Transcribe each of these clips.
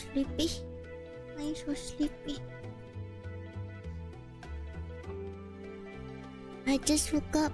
Sleepy. I'm so sleepy. I just woke up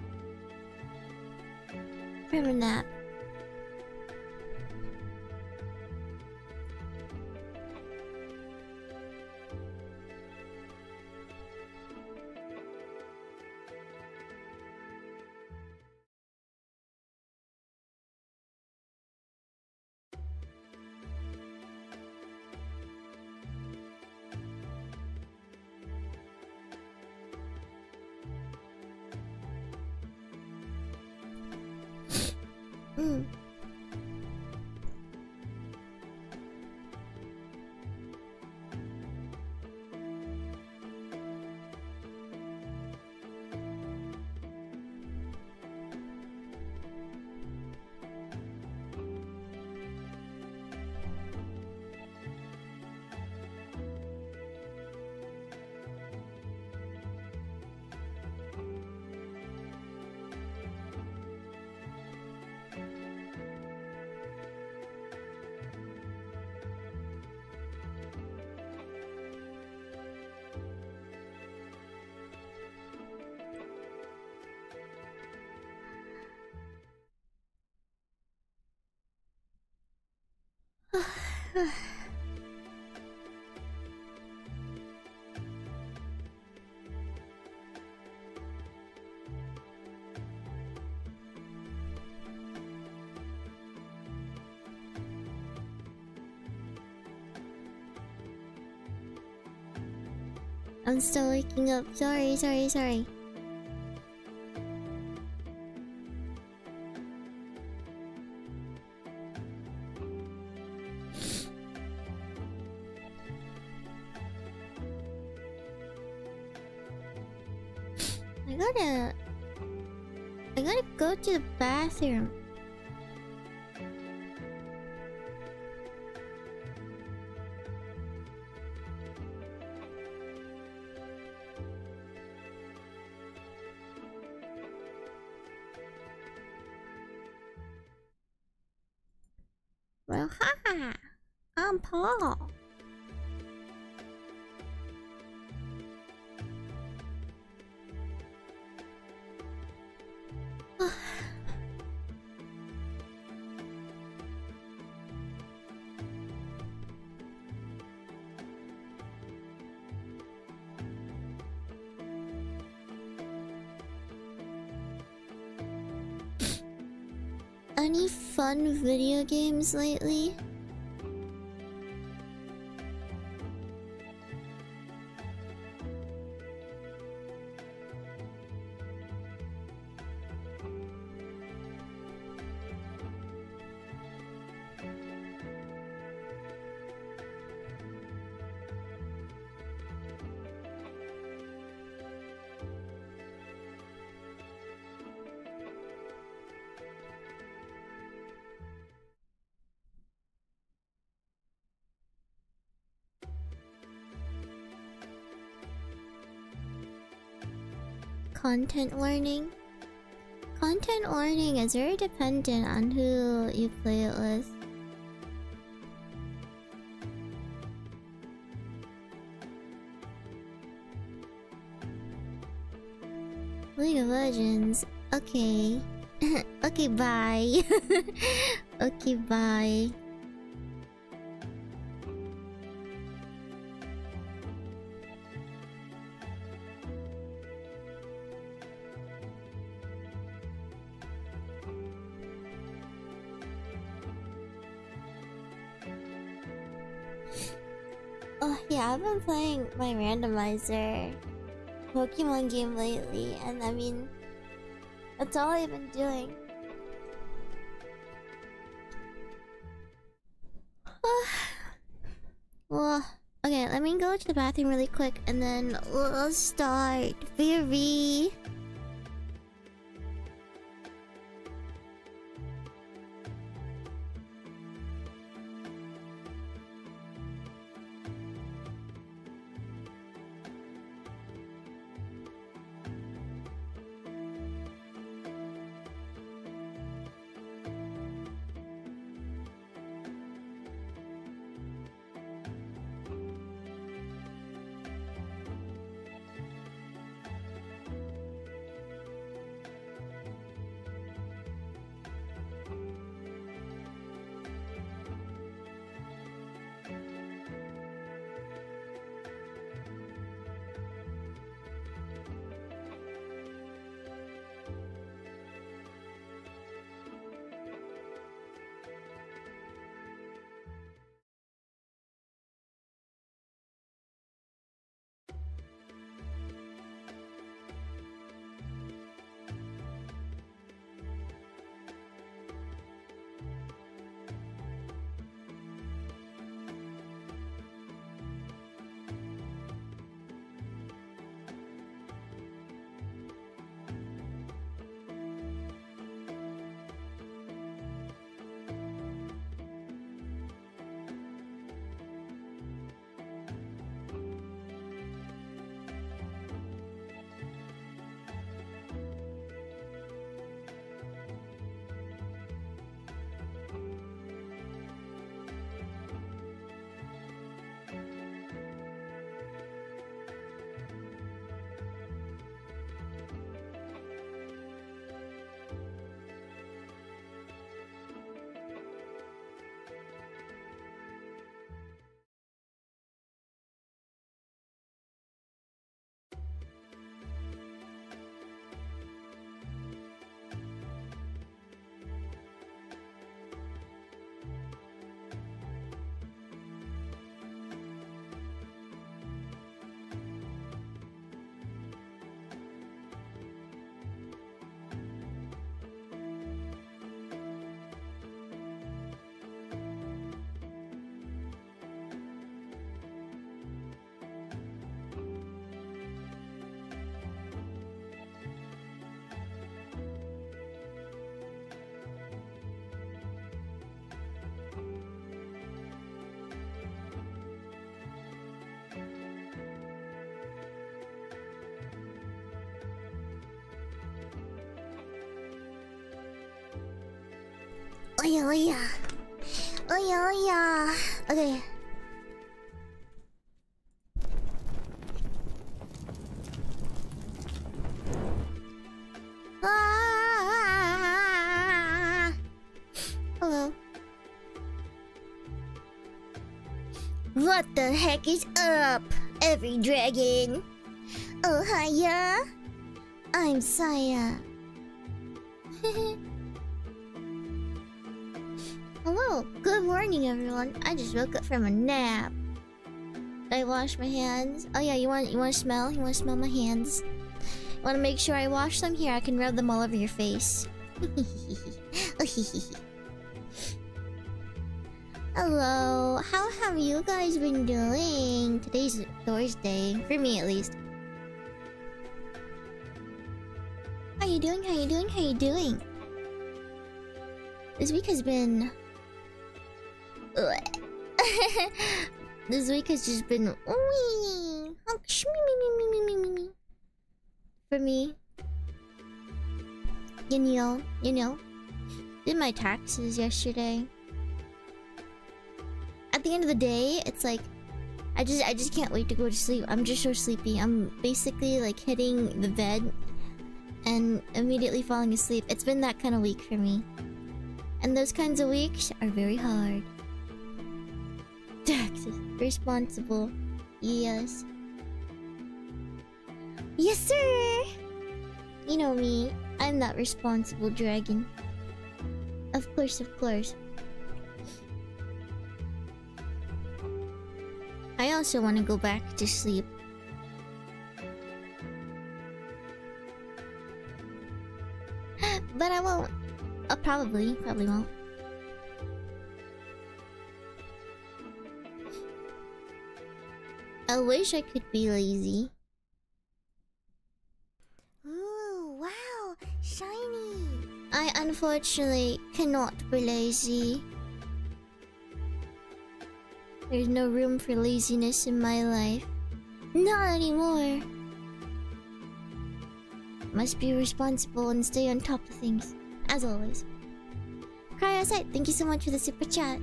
I'm still waking up. Sorry, sorry, sorry. Fun video games lately? Content Warning? Content Warning is very dependent on who you play it with. League of Legends. Okay. okay, bye. okay, bye. Pokemon game lately, and I mean, that's all I've been doing. well, okay, let me go to the bathroom really quick, and then we'll start. Very. Yeah, oh yeah. Oh yeah, oh yeah. Okay. Ah, Hello. What the heck is up, every dragon? Oh, hiya. I'm Saya. Hello. Good morning, everyone. I just woke up from a nap. I wash my hands. Oh yeah, you want you want to smell? You want to smell my hands? Want to make sure I wash them? Here, I can rub them all over your face. Hello, how have you guys been doing? Today's Thursday, for me at least. How you doing? How you doing? How you doing? This week has been... this week has just been... For me. You know, you know. Did my taxes yesterday. At the end of the day, it's like... I just I just can't wait to go to sleep. I'm just so sleepy. I'm basically like hitting the bed and immediately falling asleep. It's been that kind of week for me. And those kinds of weeks are very hard. Taxes. Responsible. Yes. Yes, sir! You know me. I'm that responsible dragon. Of course, of course. I also want to go back to sleep. but I won't. Uh, probably. Probably won't. I wish I could be lazy. Ooh, wow! Shiny! I unfortunately cannot be lazy. There's no room for laziness in my life. Not anymore. Must be responsible and stay on top of things. As always. Cryosite, thank you so much for the super chat.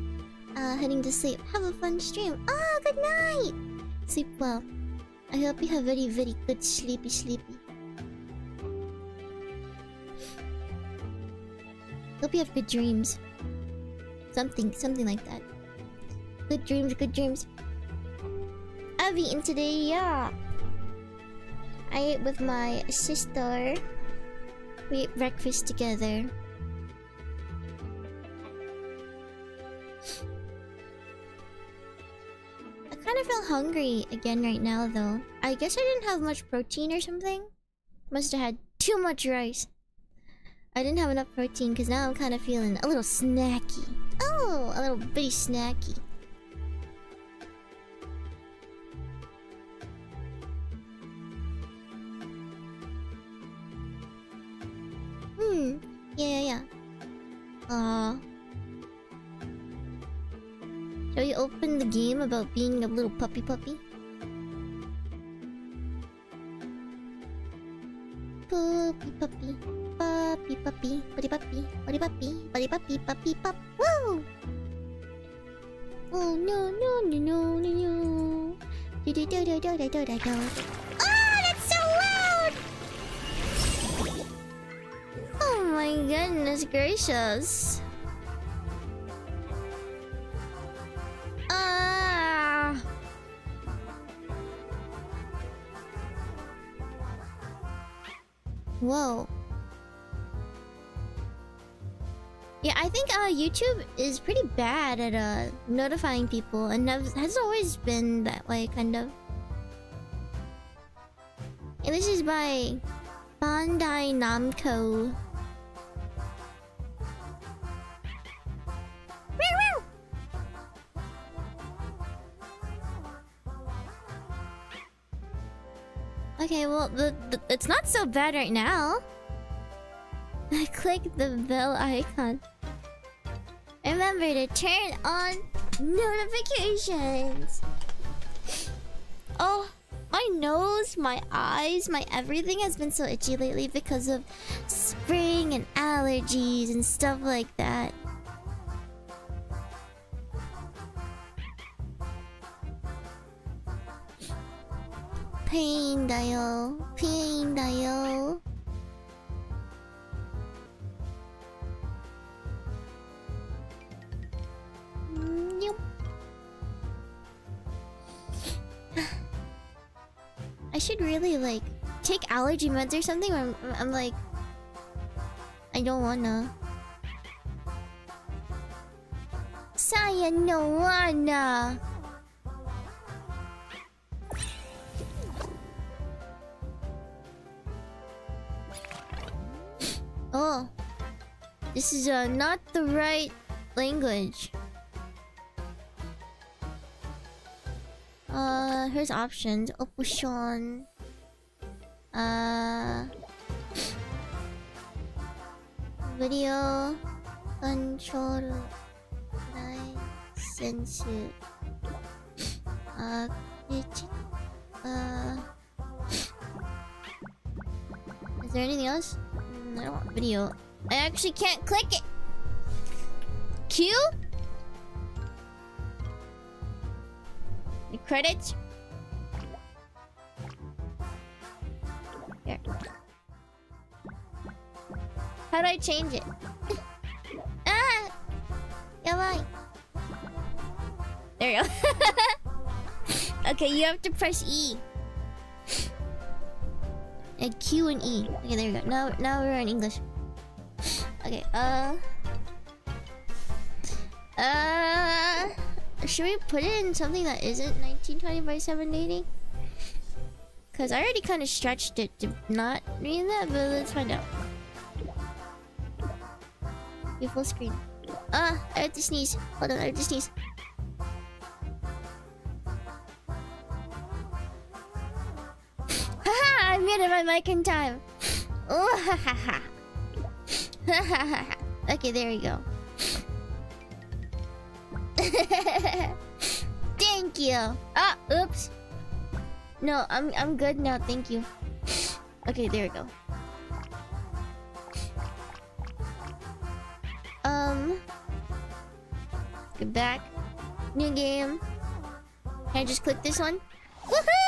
Uh, heading to sleep. Have a fun stream. Oh, good night! Sleep well. I hope you have very, very good sleepy sleepy. Hope you have good dreams. Something, something like that. Good dreams, good dreams. I've eaten today, yeah. I ate with my sister. We ate breakfast together. Kind of feel hungry again right now, though. I guess I didn't have much protein or something. Must have had too much rice. I didn't have enough protein because now I'm kind of feeling a little snacky. Oh, a little bitty snacky. Hmm. Yeah, yeah, yeah. Uh. Shall we open the game about being a little puppy puppy? Puppy puppy. Puppy puppy. Buddy puppy. Buddy puppy. Buddy puppy. Puppy pup. Woo! Oh no no no no no no. Do do do do do do do do do. Oh, that's so loud! Oh my goodness gracious. Whoa. Yeah, I think uh, YouTube is pretty bad at uh, notifying people and has, always been that way, kind of. And this is by Bandai Namco. Well, the, the it's not so bad right now. I click the bell icon. Remember to turn on notifications. Oh, my nose, my eyes, my everything has been so itchy lately because of spring and allergies and stuff like that. ペインだよ。ペインだよ。んよっ。I should really like take allergy meds or something or I'm, I'm like I don't wanna. Sayonara! Oh, this is uh, not the right language. Uh, here's options. Option. Uh, video control license. Uh, uh, is there anything else? I don't want video. I actually can't click it. Q? The credits? Here. How do I change it? ah! Yabai. There you go. okay, you have to press E. Q and E. Okay, there we go. Now, now we're in English. Okay, uh... Uh... Should we put it in something that isn't 1920 by 780? Because I already kind of stretched it to not read that, but let's find out. Full screen. Ah, I have to sneeze. Hold on, I have to sneeze. My mic in time. Oh. Okay, there we go. Thank you. Ah, oops. No, I'm I'm good now. Thank you. Okay, there we go. Um, get back. New game. Can I just click this one? Woohoo!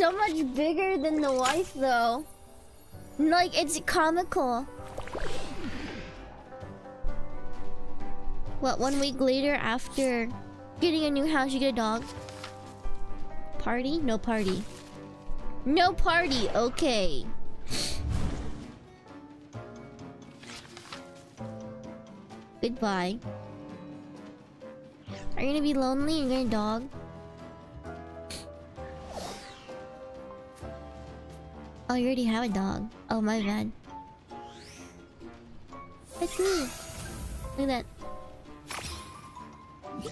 So much bigger than the wife though? Like it's comical. What, one week later after getting a new house, you get a dog? Party? No party. No party, okay. Goodbye. Are you gonna be lonely and get a dog? Oh, you already have a dog. Oh, my bad. That's me. Look at that.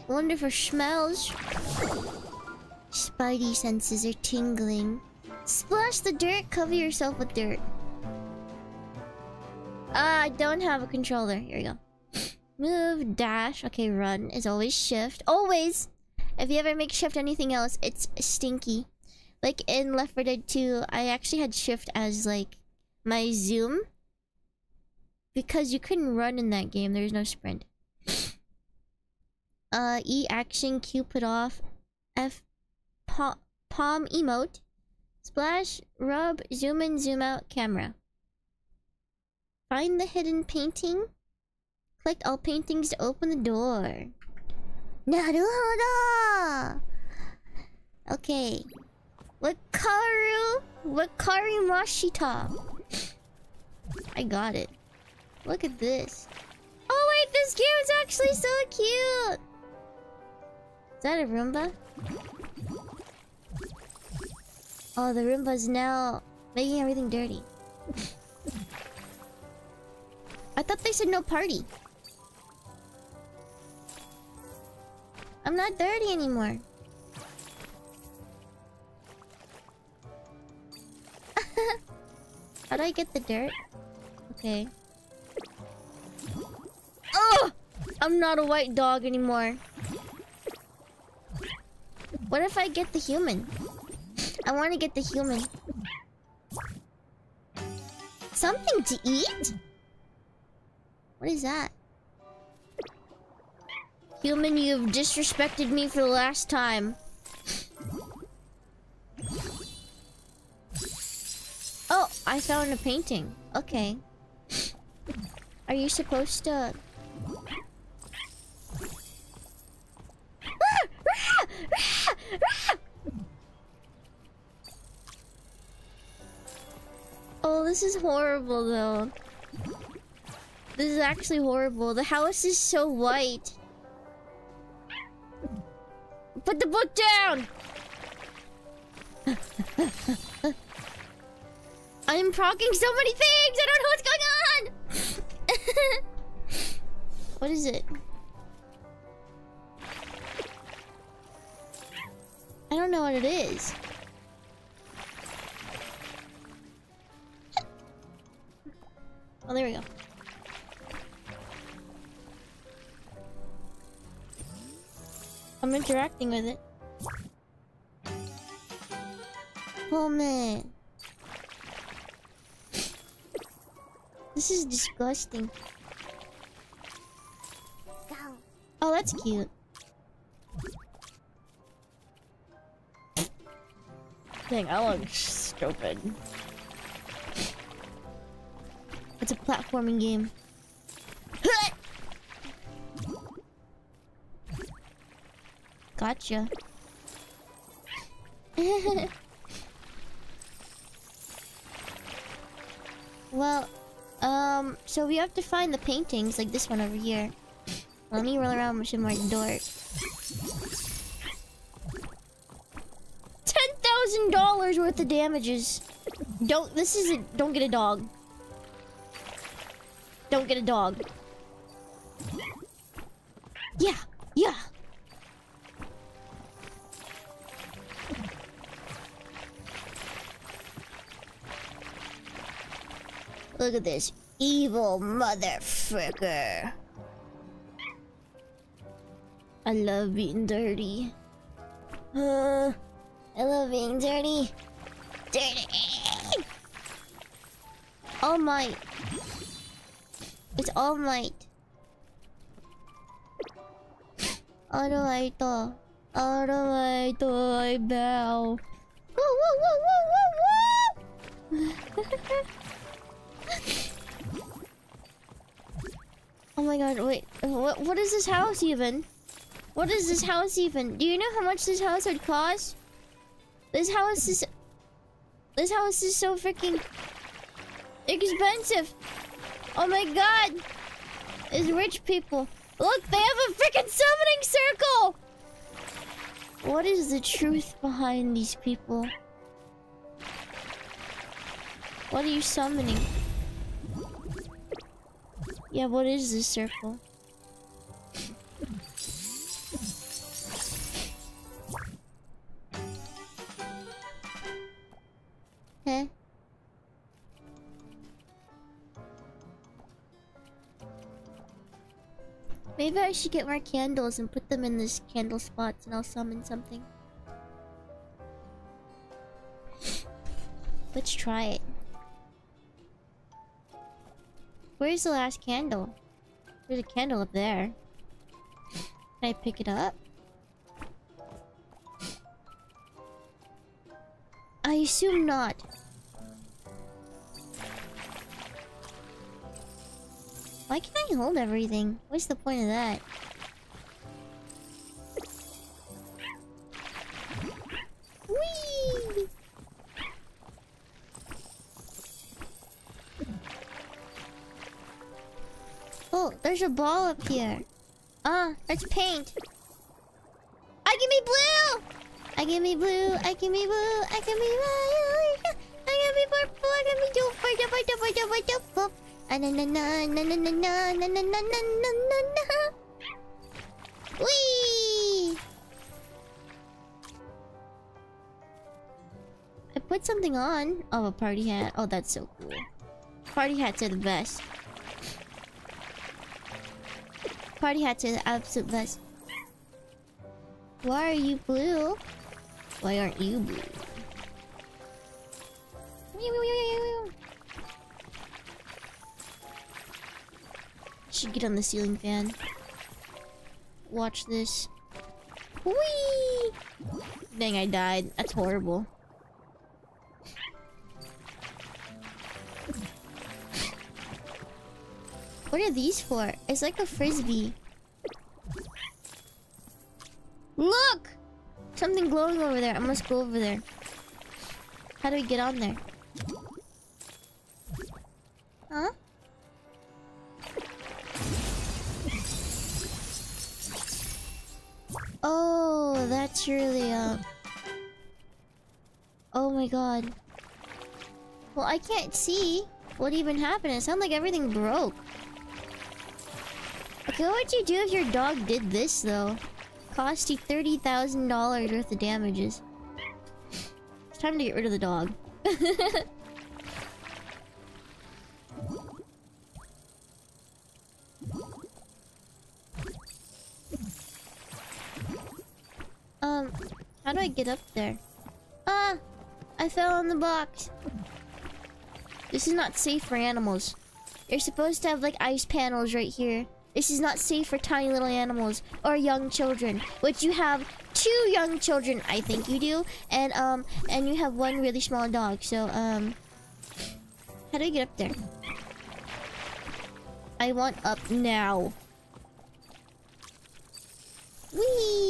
Wonderful smells. Spidey senses are tingling. Splash the dirt, cover yourself with dirt. Ah, I don't have a controller. Here we go. Move, dash. Okay, run is always shift. Always! If you ever make shift anything else, it's stinky. Like in Left 4 Dead 2, I actually had shift as like my zoom. Because you couldn't run in that game, there's no sprint. Uh, E action, Q put off, F palm, emote, splash, rub, zoom in, zoom out, camera. Find the hidden painting. Collect all paintings to open the door. Naruhodo! Okay. Wakaru! Wakari Mashita! I got it. Look at this. Oh wait, this game is actually so cute! Is that a Roomba? Oh, the Roomba's now making everything dirty. I thought they said no party. I'm not dirty anymore. How do I get the dirt? Okay. Oh! I'm not a white dog anymore. What if I get the human? I want to get the human. Something to eat? What is that? Human, you've disrespected me for the last time. I found a painting. Okay. Are you supposed to... Ah! Ah! Oh, this is horrible though. This is actually horrible. The house is so white. Put the book down! I'm procking so many things! I don't know what's going on! what is it? I don't know what it is. Oh, there we go. I'm interacting with it. Oh This is disgusting. Oh, that's cute. Dang, I look stupid. It's a platforming game. Gotcha. well, um, so we have to find the paintings, like this one over here. Let me roll around with some more dork. Ten thousand dollars worth of damages. Don't. This isn't. Don't get a dog. Don't get a dog. Yeah. Yeah. Look at this evil motherfucker. I love being dirty. Uh, I love being dirty. Dirty! All might. It's all might. All right, all right, I bow. Woo, woo, woo, woo, woo, woo! oh my god, wait. What, what is this house even? What is this house even? Do you know how much this house would cost? This house is... This house is so freaking... Expensive. Oh my god. It's rich people. Look, they have a freaking summoning circle! What is the truth behind these people? What are you summoning? Yeah, what is this circle? Huh? Maybe I should get more candles and put them in this candle spots and I'll summon something. Let's try it. Where's the last candle? There's a candle up there. Can I pick it up? I assume not. Why can't I hold everything? What's the point of that? There's a ball up here. Ah, oh, that's paint. I give me blue! I give me blue, I give me blue, I give me blue, I give me purple, I give me na na na na na Whee! I put something on. Oh, a party hat. Oh, that's so cool. Party hats are the best. Party hats are the absolute best. Why are you blue? Why aren't you blue? Should get on the ceiling fan. Watch this. Whee! Dang, I died. That's horrible. What are these for? It's like a frisbee. Look! Something glowing over there. I must go over there. How do we get on there? Huh? Oh, that's really, uh... Oh my god. Well, I can't see what even happened. It sounded like everything broke. Okay, what would you do if your dog did this, though? Cost you $30,000 worth of damages. It's time to get rid of the dog. um, how do I get up there? Ah! I fell on the box. This is not safe for animals. You're supposed to have like ice panels right here. This is not safe for tiny little animals or young children. Which you have two young children, I think you do. And um and you have one really small dog. So um how do I get up there? I want up now. Whee!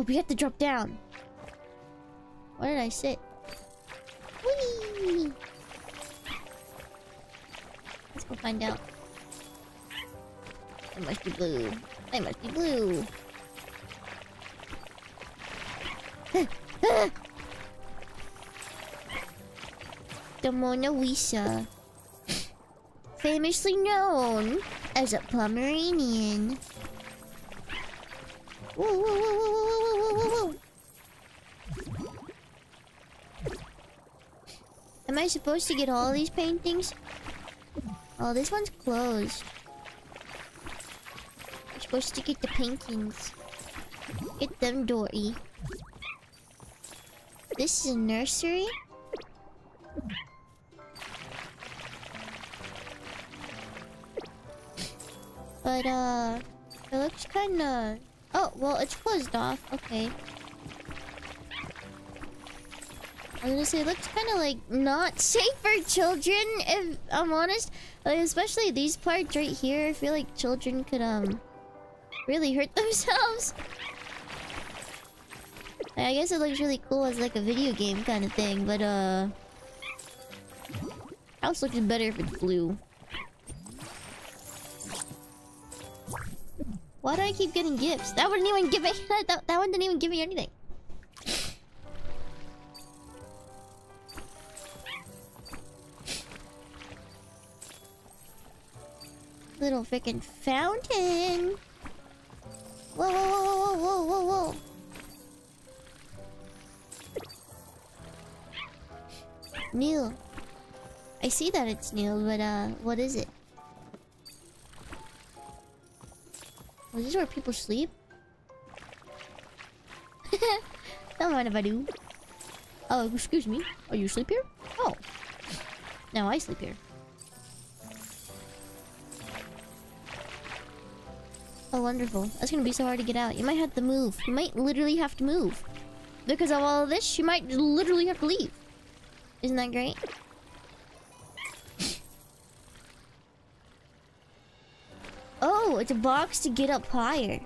Oh, we have to drop down. Where did I sit? Whee! Let's go find out. I must be blue. I must be blue. the Mona Lisa. Famously known as a Pomeranian. Whoa, whoa, whoa, whoa, whoa, whoa, whoa. Am I supposed to get all these paintings? Oh, this one's closed. I'm supposed to get the paintings. Get them, Dory. This is a nursery? But, uh... It looks kinda... Oh, well, it's closed off. Okay. I was gonna say, it looks kinda like not safe for children, if I'm honest. Like, especially these parts right here. I feel like children could, um... Really hurt themselves. I guess it looks really cool as like a video game kind of thing, but, uh... House looks better if it's blue. Why do I keep getting gifts? That wouldn't even give me that, that one didn't even give me anything. Little freaking fountain. Whoa, whoa, whoa, whoa, whoa, whoa, whoa. Neil. I see that it's new, but uh, what is it? Was this where people sleep? Don't mind if I do. Oh, excuse me. Oh, you sleep here? Oh. Now I sleep here. Oh, wonderful. That's gonna be so hard to get out. You might have to move. You might literally have to move. Because of all of this, you might literally have to leave. Isn't that great? Oh, it's a box to get up higher.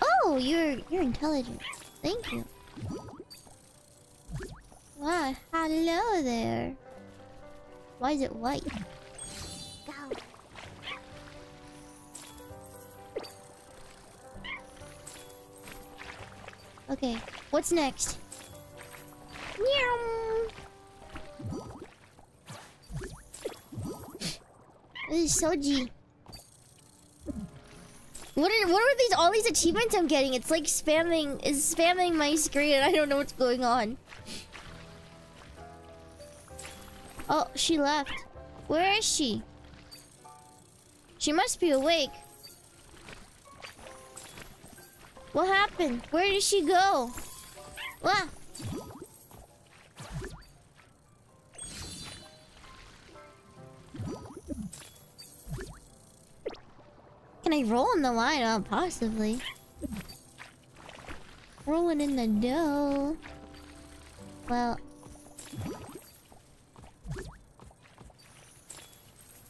Oh, you're you're intelligent. Thank you. Wow, hello there. Why is it white? Okay, what's next? This is Soji. What are what are these all these achievements I'm getting? It's like spamming is spamming my screen and I don't know what's going on. Oh, she left. Where is she? She must be awake. What happened? Where did she go? What? Can I roll in the line? Oh, possibly. Rolling in the dough. Well.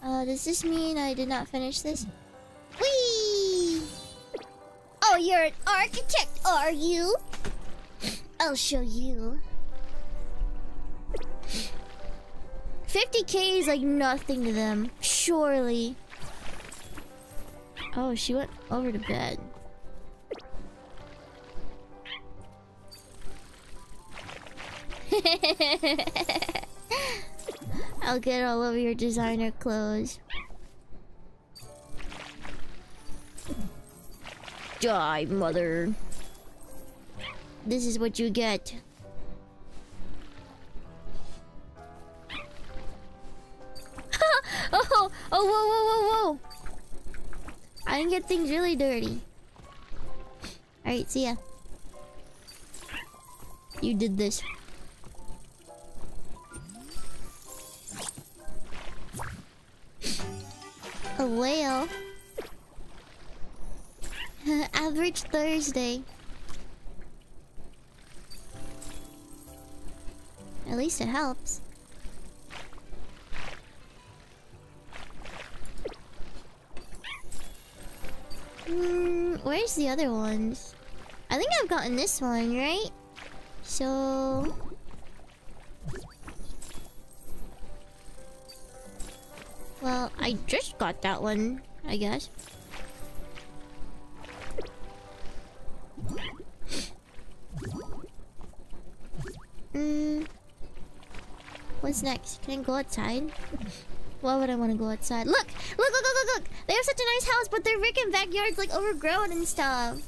Uh, does this mean I did not finish this? Whee! Oh, you're an architect, are you? I'll show you. 50k is like nothing to them, surely. Oh, she went over to bed. I'll get all of your designer clothes. Die, mother. This is what you get. oh, oh, whoa, whoa, whoa, whoa. I can get things really dirty. Alright, see ya. You did this. Oh, A whale. Average Thursday. At least it helps. Mm, where's the other ones? I think I've gotten this one, right? So... Well, I just got that one, I guess. Hmm. What's next? Can I go outside? Why would I want to go outside? Look! Look, look, look, look, look! They have such a nice house, but their freaking backyard's like overgrown and stuff.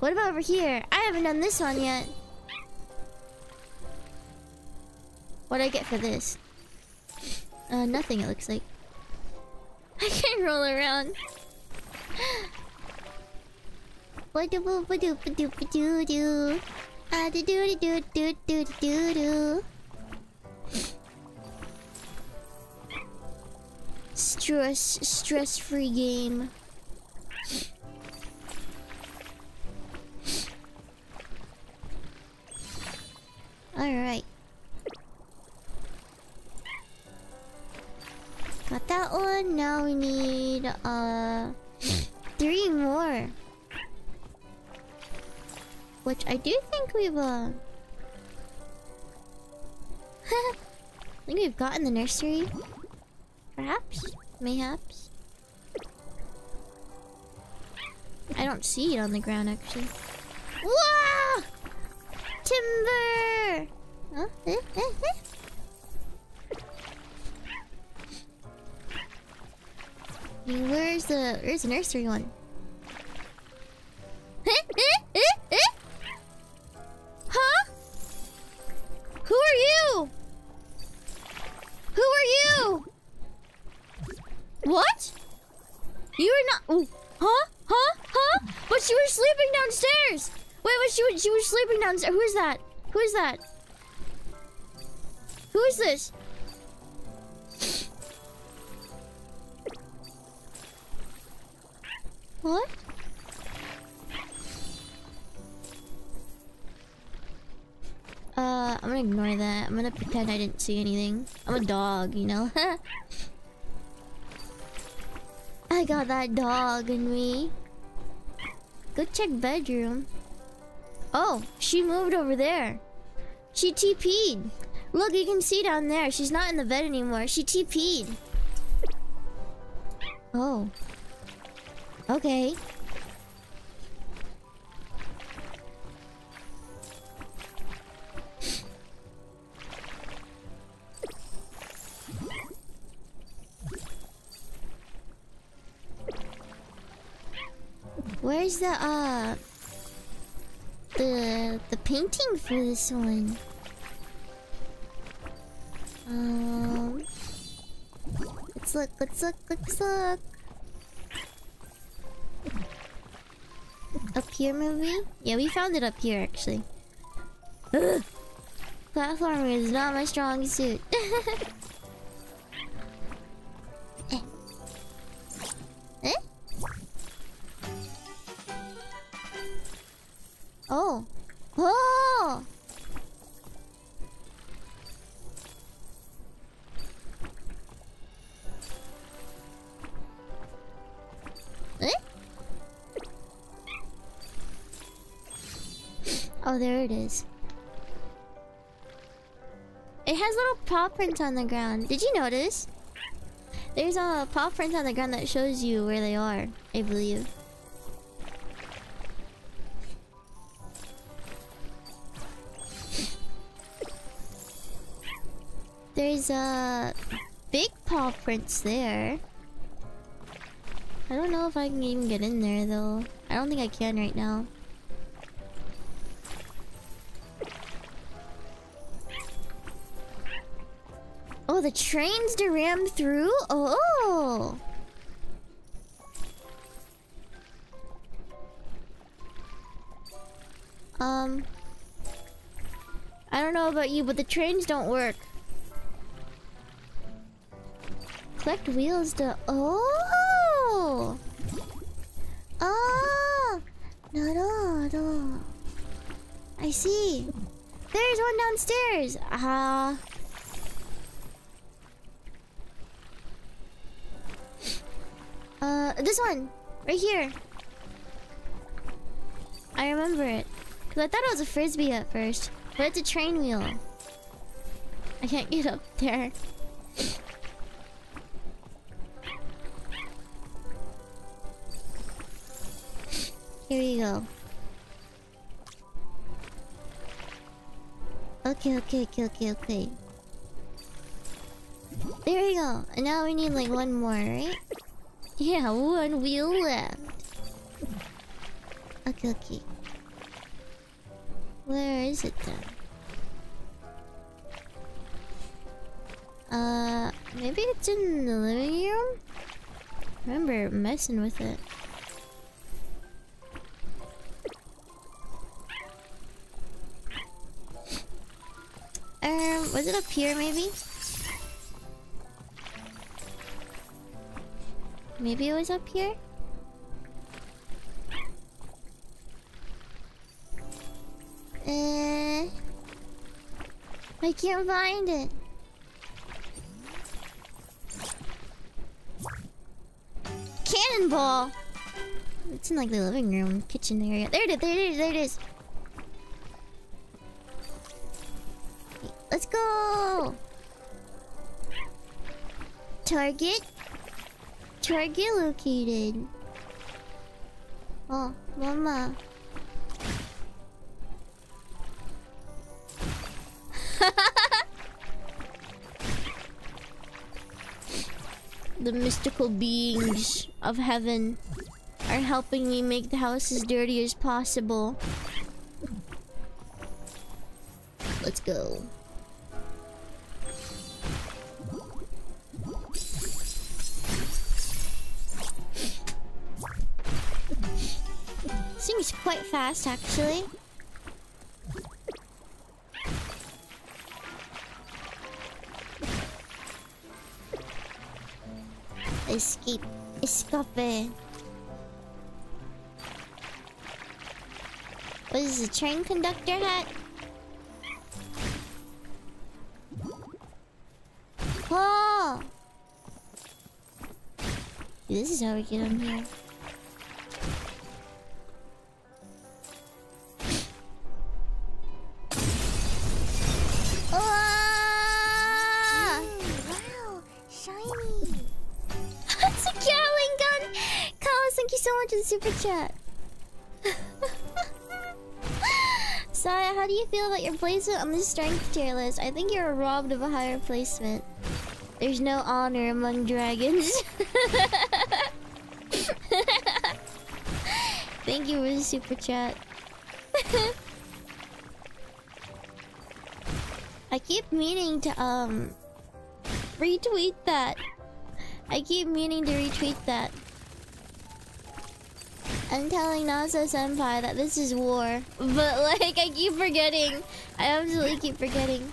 What about over here? I haven't done this one yet. What do I get for this? Uh, nothing it looks like. I can roll around. Stress stress free game. Alright. Got that one. Now we need uh three more. Which I do think we've uh I think we've gotten the nursery. Perhaps? Mayhaps? I don't see it on the ground actually. Whoa! Timber! Huh? Eh, eh, eh. Where's the where's the nursery one? huh? Who are you? Who are you? What? You are not. Ooh. Huh? Huh? Huh? But she was sleeping downstairs. Wait, but she was she was sleeping downstairs. Who is that? Who is that? Who is this? What? Uh, I'm gonna ignore that. I'm gonna pretend I didn't see anything. I'm a dog, you know? I got that dog in me. Go check bedroom. Oh, she moved over there. She TP'd. Look, you can see down there. She's not in the bed anymore. She TP'd. Oh. Okay. Where's the uh the the painting for this one? Um Let's look, let's look, let's look. Up here maybe? Yeah, we found it up here actually. Ugh. Platforming is not my strong suit. Oh. Oh! Eh? Oh, there it is. It has little paw prints on the ground. Did you notice? There's a paw print on the ground that shows you where they are, I believe. A big paw prints there. I don't know if I can even get in there though. I don't think I can right now. Oh, the trains to ram through? Oh! Um... I don't know about you, but the trains don't work. Collect wheels to... Oh! Oh! No. I see. There's one downstairs. Ah. Uh, Uh, this one! Right here! I remember it. Because I thought it was a frisbee at first. But it's a train wheel. I can't get up there. Okay, okay, okay, okay, okay. There we go. And now we need like one more, right? Yeah, one wheel left. Okay, okay. Where is it then? Uh, maybe it's in the living room? remember messing with it. Was it up here maybe? Maybe it was up here? Uh, I can't find it. Cannonball! It's in like the living room, kitchen area. There it is, there it is, there it is. Target target located? Oh, mama. the mystical beings of heaven are helping me make the house as dirty as possible. Let's go. Seems quite fast, actually. Escape. Escape. What is a train conductor hat? Oh! This is how we get on here. Super chat. Saya, how do you feel about your placement on the strength tier list? I think you're robbed of a higher placement. There's no honor among dragons. Thank you for the super chat. I keep meaning to um retweet that. I keep meaning to retweet that. I'm telling Nasa Senpai that this is war. But like I keep forgetting. I absolutely keep forgetting.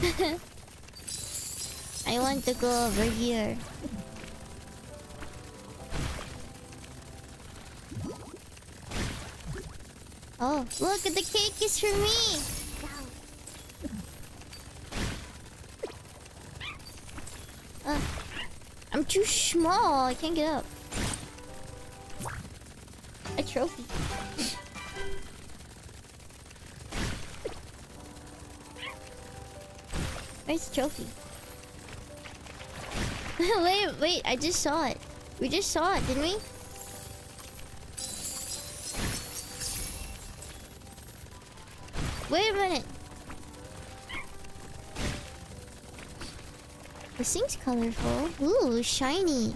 I want to go over here. Oh, look, the cake is for me! Uh, I'm too small, I can't get up. A trophy. nice trophy? wait, wait, I just saw it. We just saw it, didn't we? Wait a minute. This thing's colorful. Ooh, shiny.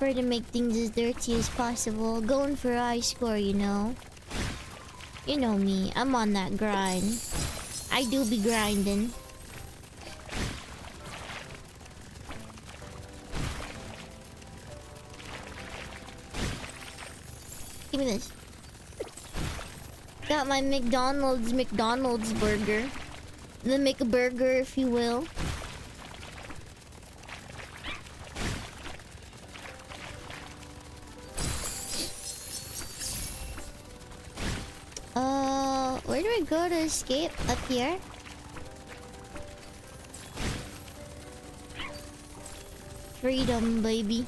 Prefer to make things as dirty as possible. Going for high score, you know. You know me, I'm on that grind. I do be grinding. Give me this. Got my McDonald's McDonald's burger. The McBurger, if you will. Where do I go to escape? Up here? Freedom, baby.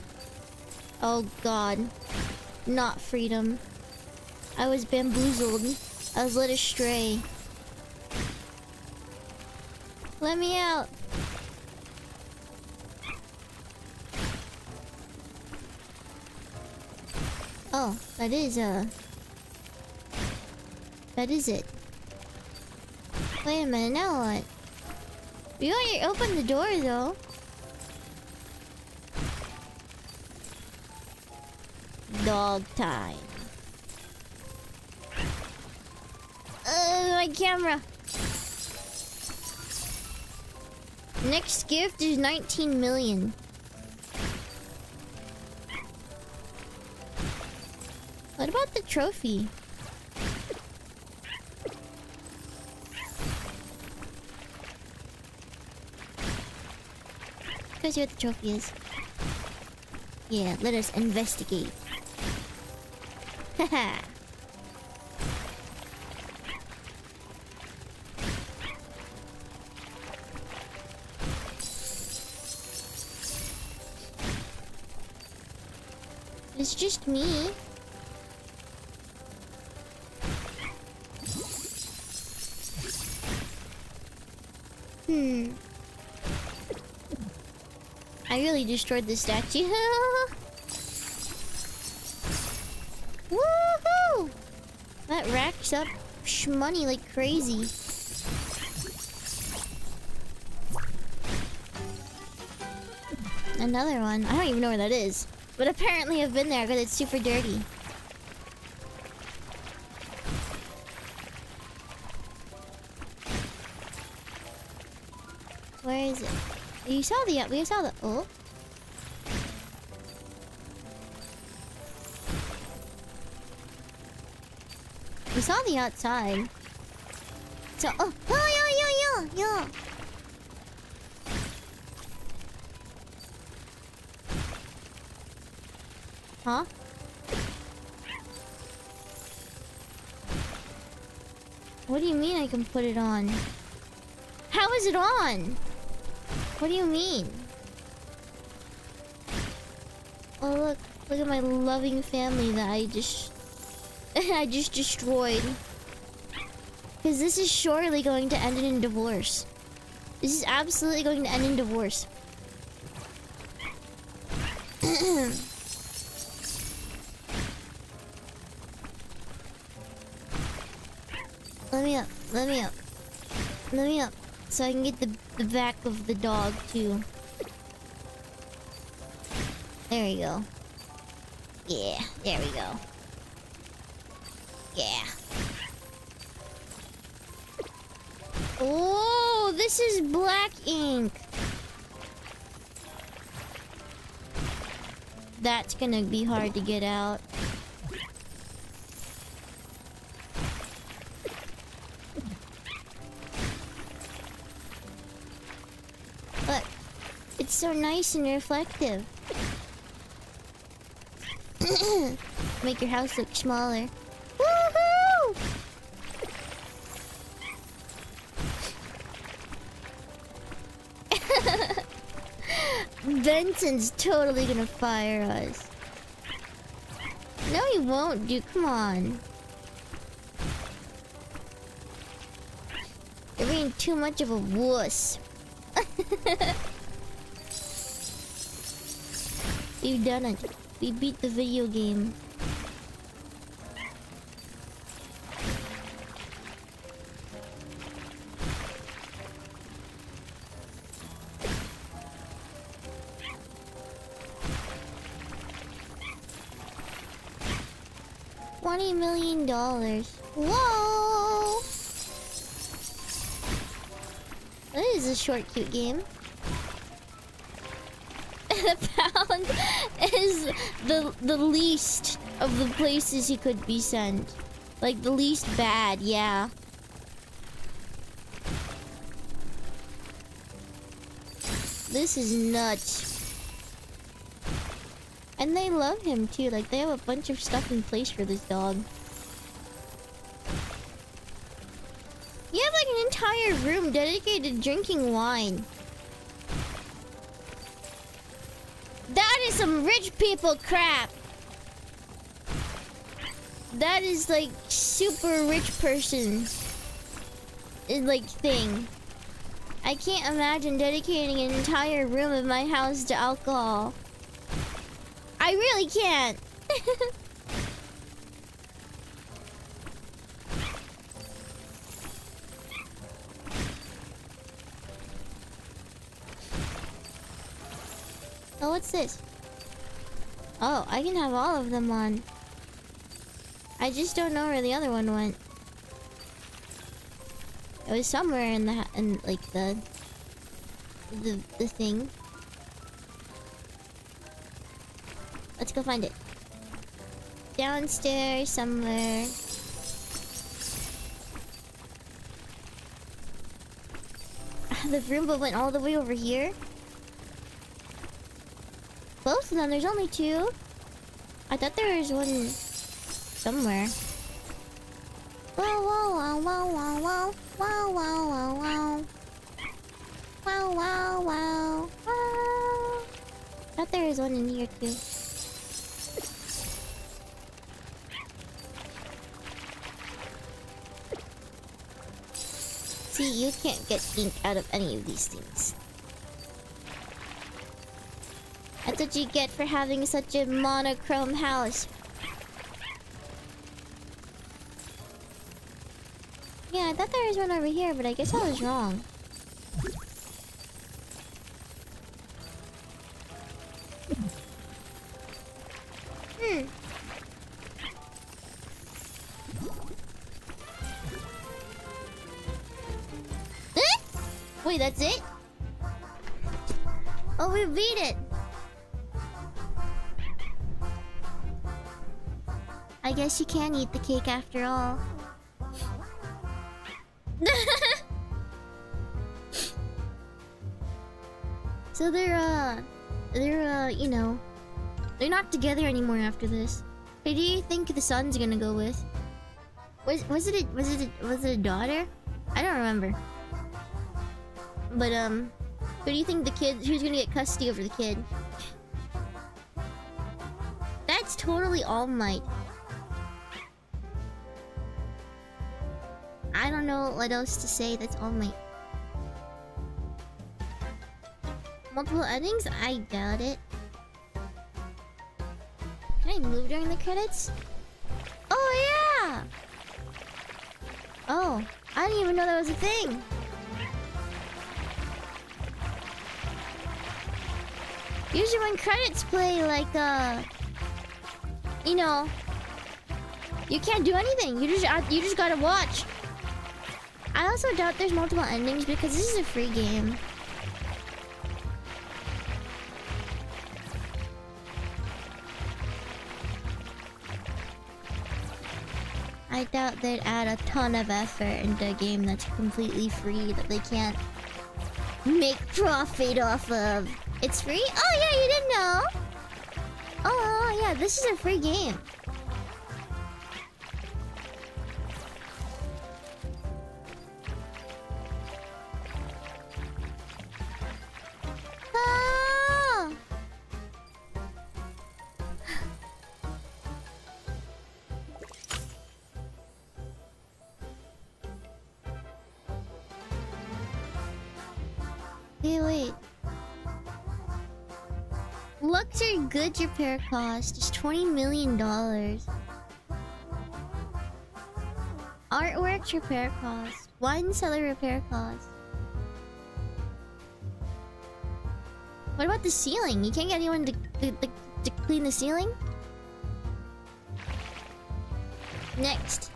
Oh god. Not freedom. I was bamboozled. I was led astray. Let me out. Oh, that is, uh... That is it. Wait a minute, now what? You already opened the door, though. Dog time. Uh, my camera. Next gift is 19 million. What about the trophy? See what the trophy is. Yeah, let us investigate. It's just me. Destroyed the statue. Woohoo! That racks up money like crazy. Another one. I don't even know where that is. But apparently I've been there because it's super dirty. Where is it? You saw the... We saw the... Oh. Outside. So... Oh! Oh, yeah, yeah, yeah, yeah! Huh? What do you mean I can put it on? How is it on? What do you mean? Oh look, look at my loving family that I just I just destroyed. Because this is surely going to end in divorce. This is absolutely going to end in divorce. let me up, let me up. Let me up. So I can get the, the back of the dog too. There we go. Yeah, there we go. Yeah. Oh, this is black ink. That's gonna be hard to get out. But it's so nice and reflective. Make your house look smaller. Benson's totally gonna fire us. No, he won't, dude. Come on. You're being too much of a wuss. We've done it. We beat the video game. Dollars. Whoa! That is a short, cute game. the pound is the the least of the places he could be sent. Like the least bad, yeah. This is nuts. And they love him too. Like they have a bunch of stuff in place for this dog. Room dedicated to drinking wine. That is some rich people crap. That is like super rich person like thing. I can't imagine dedicating an entire room of my house to alcohol. I really can't. what's this? Oh, I can have all of them on. I just don't know where the other one went. It was somewhere in the in like the the the thing. Let's go find it. Downstairs somewhere. The Roomba went all the way over here. Of them, there's only two. I thought there was one somewhere. Wow wow wow wow wow wow wow wow wow wow wow wow wow. Thought there was one in here too. See, you can't get ink out of any of these things. That's what you get for having such a monochrome house. Yeah, I thought there was one over here, but I guess I was wrong. Guess you can eat the cake after all. so they're, uh... They're, uh, you know... They're not together anymore after this. Who do you think the son's gonna go with? Was was it a, was it a, was it a daughter? I don't remember. But um, who do you think the kid? Who's gonna get custody over the kid? That's totally All Might. Don't know what else to say. That's All my Multiple endings? I doubt it. Can I move during the credits? Oh yeah! Oh, I didn't even know that was a thing. Usually when credits play, like, uh... You know... You can't do anything. You just you just gotta watch. I also doubt there's multiple endings because this is a free game. I doubt they'd add a ton of effort into a game that's completely free that they can't make profit off of. It's free? Oh yeah, you didn't know? Oh yeah, this is a free game. Goods repair cost is $20 million. Artwork repair cost. Wine cellar repair cost. What about the ceiling? You can't get anyone to, to, to, to clean the ceiling? Next.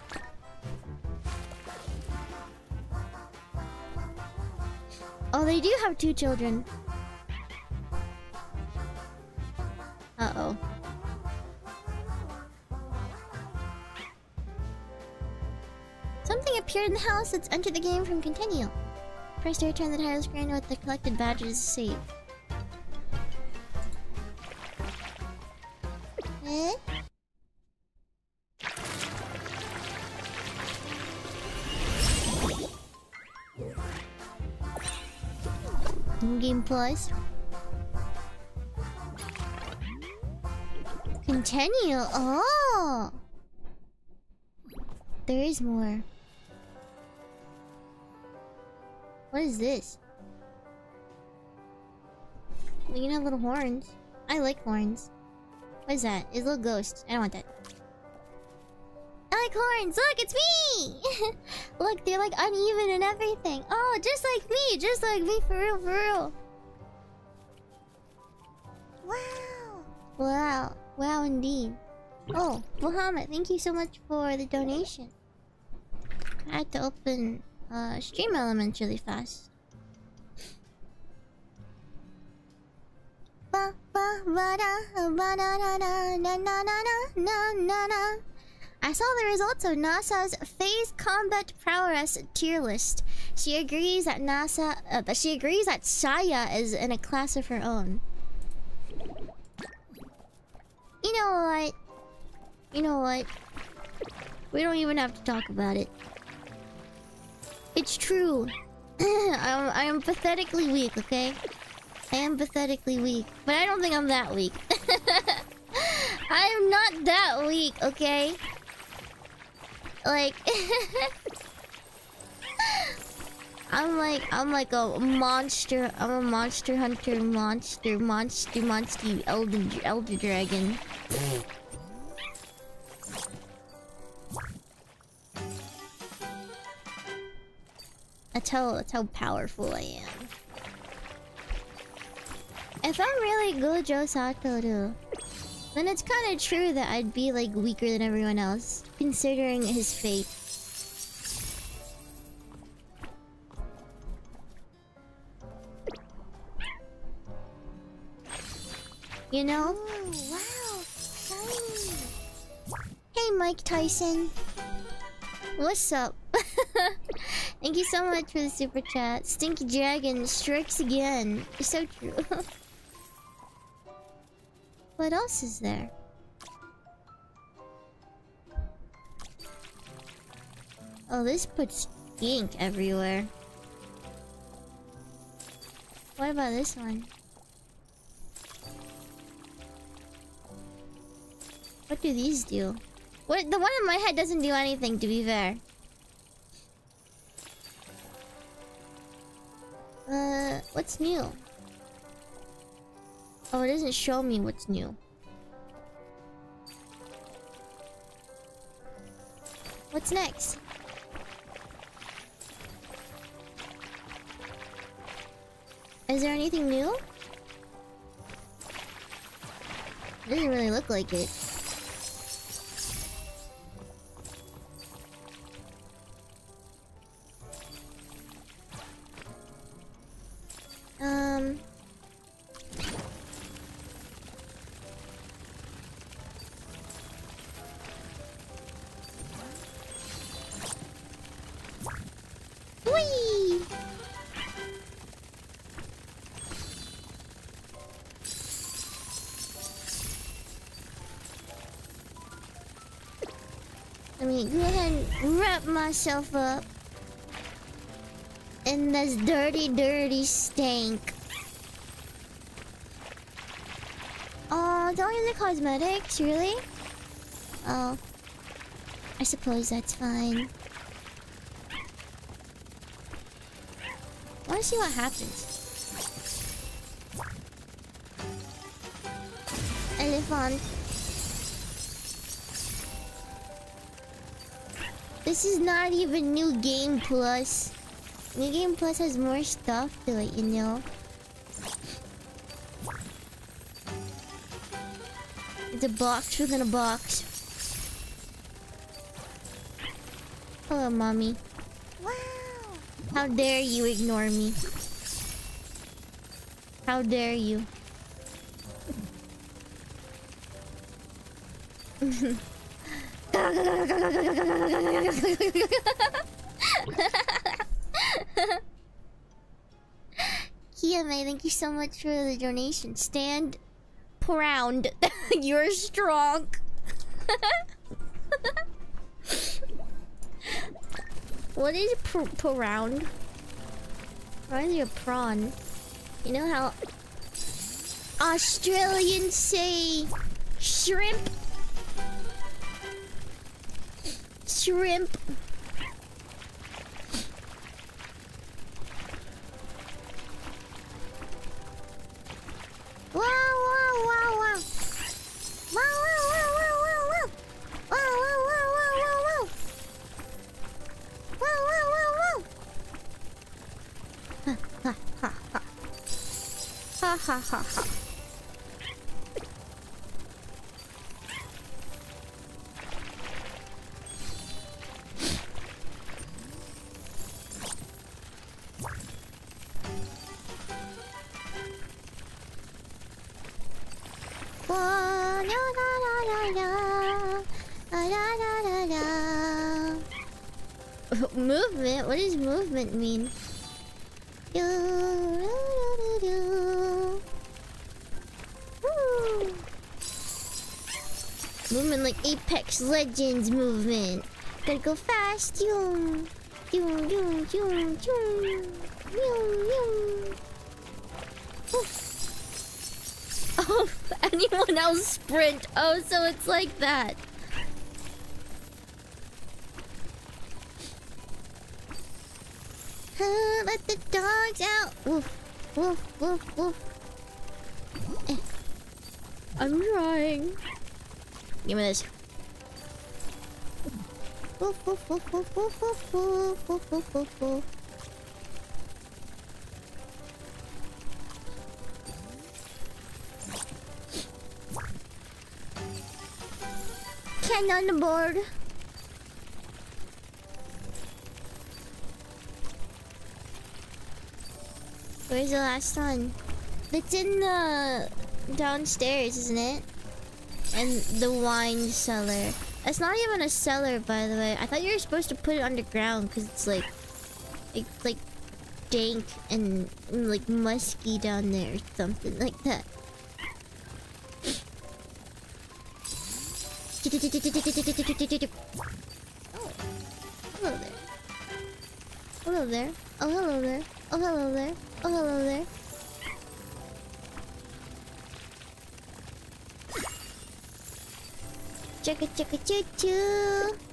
Oh, they do have two children. Uh-oh. Something appeared in the house that's entered the game from Continue. Press to return the title screen with the collected badges saved. Eh? Game Plus. Continue. Oh. There is more. What is this? We can have little horns. I like horns. What is that? It's a little ghost. I don't want that. I like horns! Look, it's me! Look, they're like uneven and everything. Oh, just like me! Just like me, for real, for real. Wow! Wow. Wow, indeed. Oh, Muhammad, thank you so much for the donation. I had to open uh, Stream Elements really fast. I saw the results of NASA's Phase Combat Prowess tier list. She agrees that NASA, uh, she agrees that Saya is in a class of her own. You know what? You know what? We don't even have to talk about it. It's true. I'm, I am pathetically weak, okay? I am pathetically weak. But I don't think I'm that weak. I am not that weak, okay? Like... I'm like, I'm like a monster. I'm a monster hunter, monster, monster, monster, elder, elder dragon. That's how, that's how powerful I am. If I'm really Gojo Satoru, then it's kind of true that I'd be like weaker than everyone else, considering his fate. You know? Ooh, wow, shiny. Hey, Mike Tyson. What's up? Thank you so much for the super chat. Stinky Dragon strikes again. It's so true. what else is there? Oh, this puts ink everywhere. What about this one? What do these do? What the one in my head doesn't do anything to be fair. Uh what's new? Oh it doesn't show me what's new. What's next? Is there anything new? It doesn't really look like it. Go ahead and wrap myself up in this dirty, dirty stank. Oh, don't use the cosmetics, really? Oh. I suppose that's fine. I wanna see what happens. Elephant. This is not even New Game Plus. New Game Plus has more stuff to it, you know? It's a box within a box. Hello, mommy. Wow! How dare you ignore me? How dare you? Kiyame, thank you so much for the donation. Stand proud. You're strong. what is pr proud? Reminds of prawn. You know how Australians say shrimp? Shrimp. movement? What does movement mean? Movement like Apex Legends movement. Gotta go fast. Yum. Yum, yum, yum, yum. Yum, yum. Anyone else sprint? Oh, so it's like that. Uh, let the dogs out. Woof, woof, woof, woof. Eh. I'm trying. Give me this. Woof, woof, woof, woof, woof, woof, woof, woof, woof, woof, woof. the board. Where's the last one? It's in the downstairs, isn't it? And the wine cellar. It's not even a cellar, by the way. I thought you were supposed to put it underground because it's like, it's like dank and, and like musky down there or something like that. Oh, hello there. Hello there. Oh, hello there. Oh, hello there. Oh, hello there. Chicka chicka choo choo.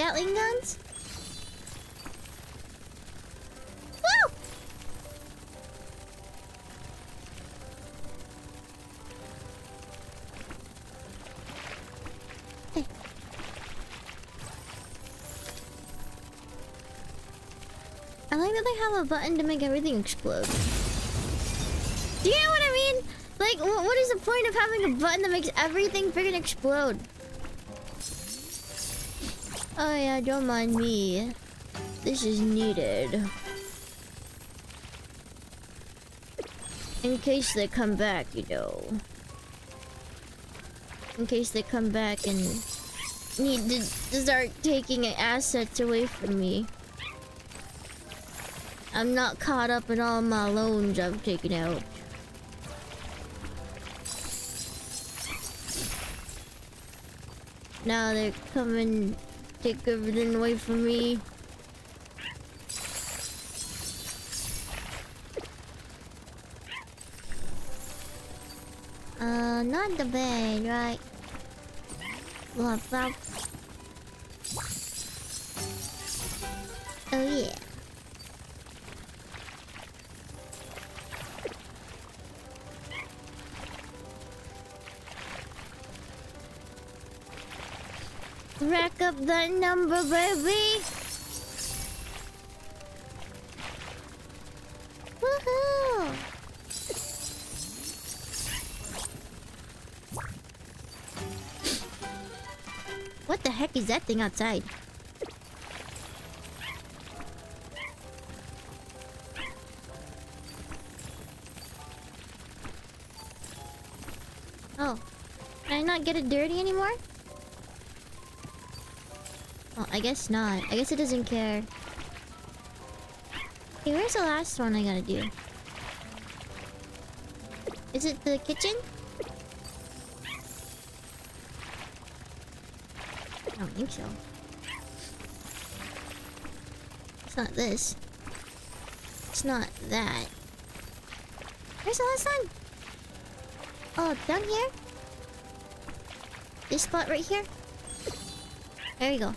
Gatling guns? Woo! I like that they have a button to make everything explode. Do you know what I mean? Like, what is the point of having a button that makes everything freaking explode? Oh yeah, don't mind me. This is needed. In case they come back, you know. In case they come back and need to start taking assets away from me. I'm not caught up in all my loans I've taken out. Now they're coming take everything away from me. Uh, not the bed, right? Blah, blah. Oh yeah. Rack up that number, baby! Woohoo! What the heck is that thing outside? Oh. Can I not get it dirty anymore? I guess not. I guess it doesn't care. Okay, where's the last one I gotta do? Is it the kitchen? I don't think so. It's not this. It's not that. Where's the last one? Oh, down here? This spot right here? There you go.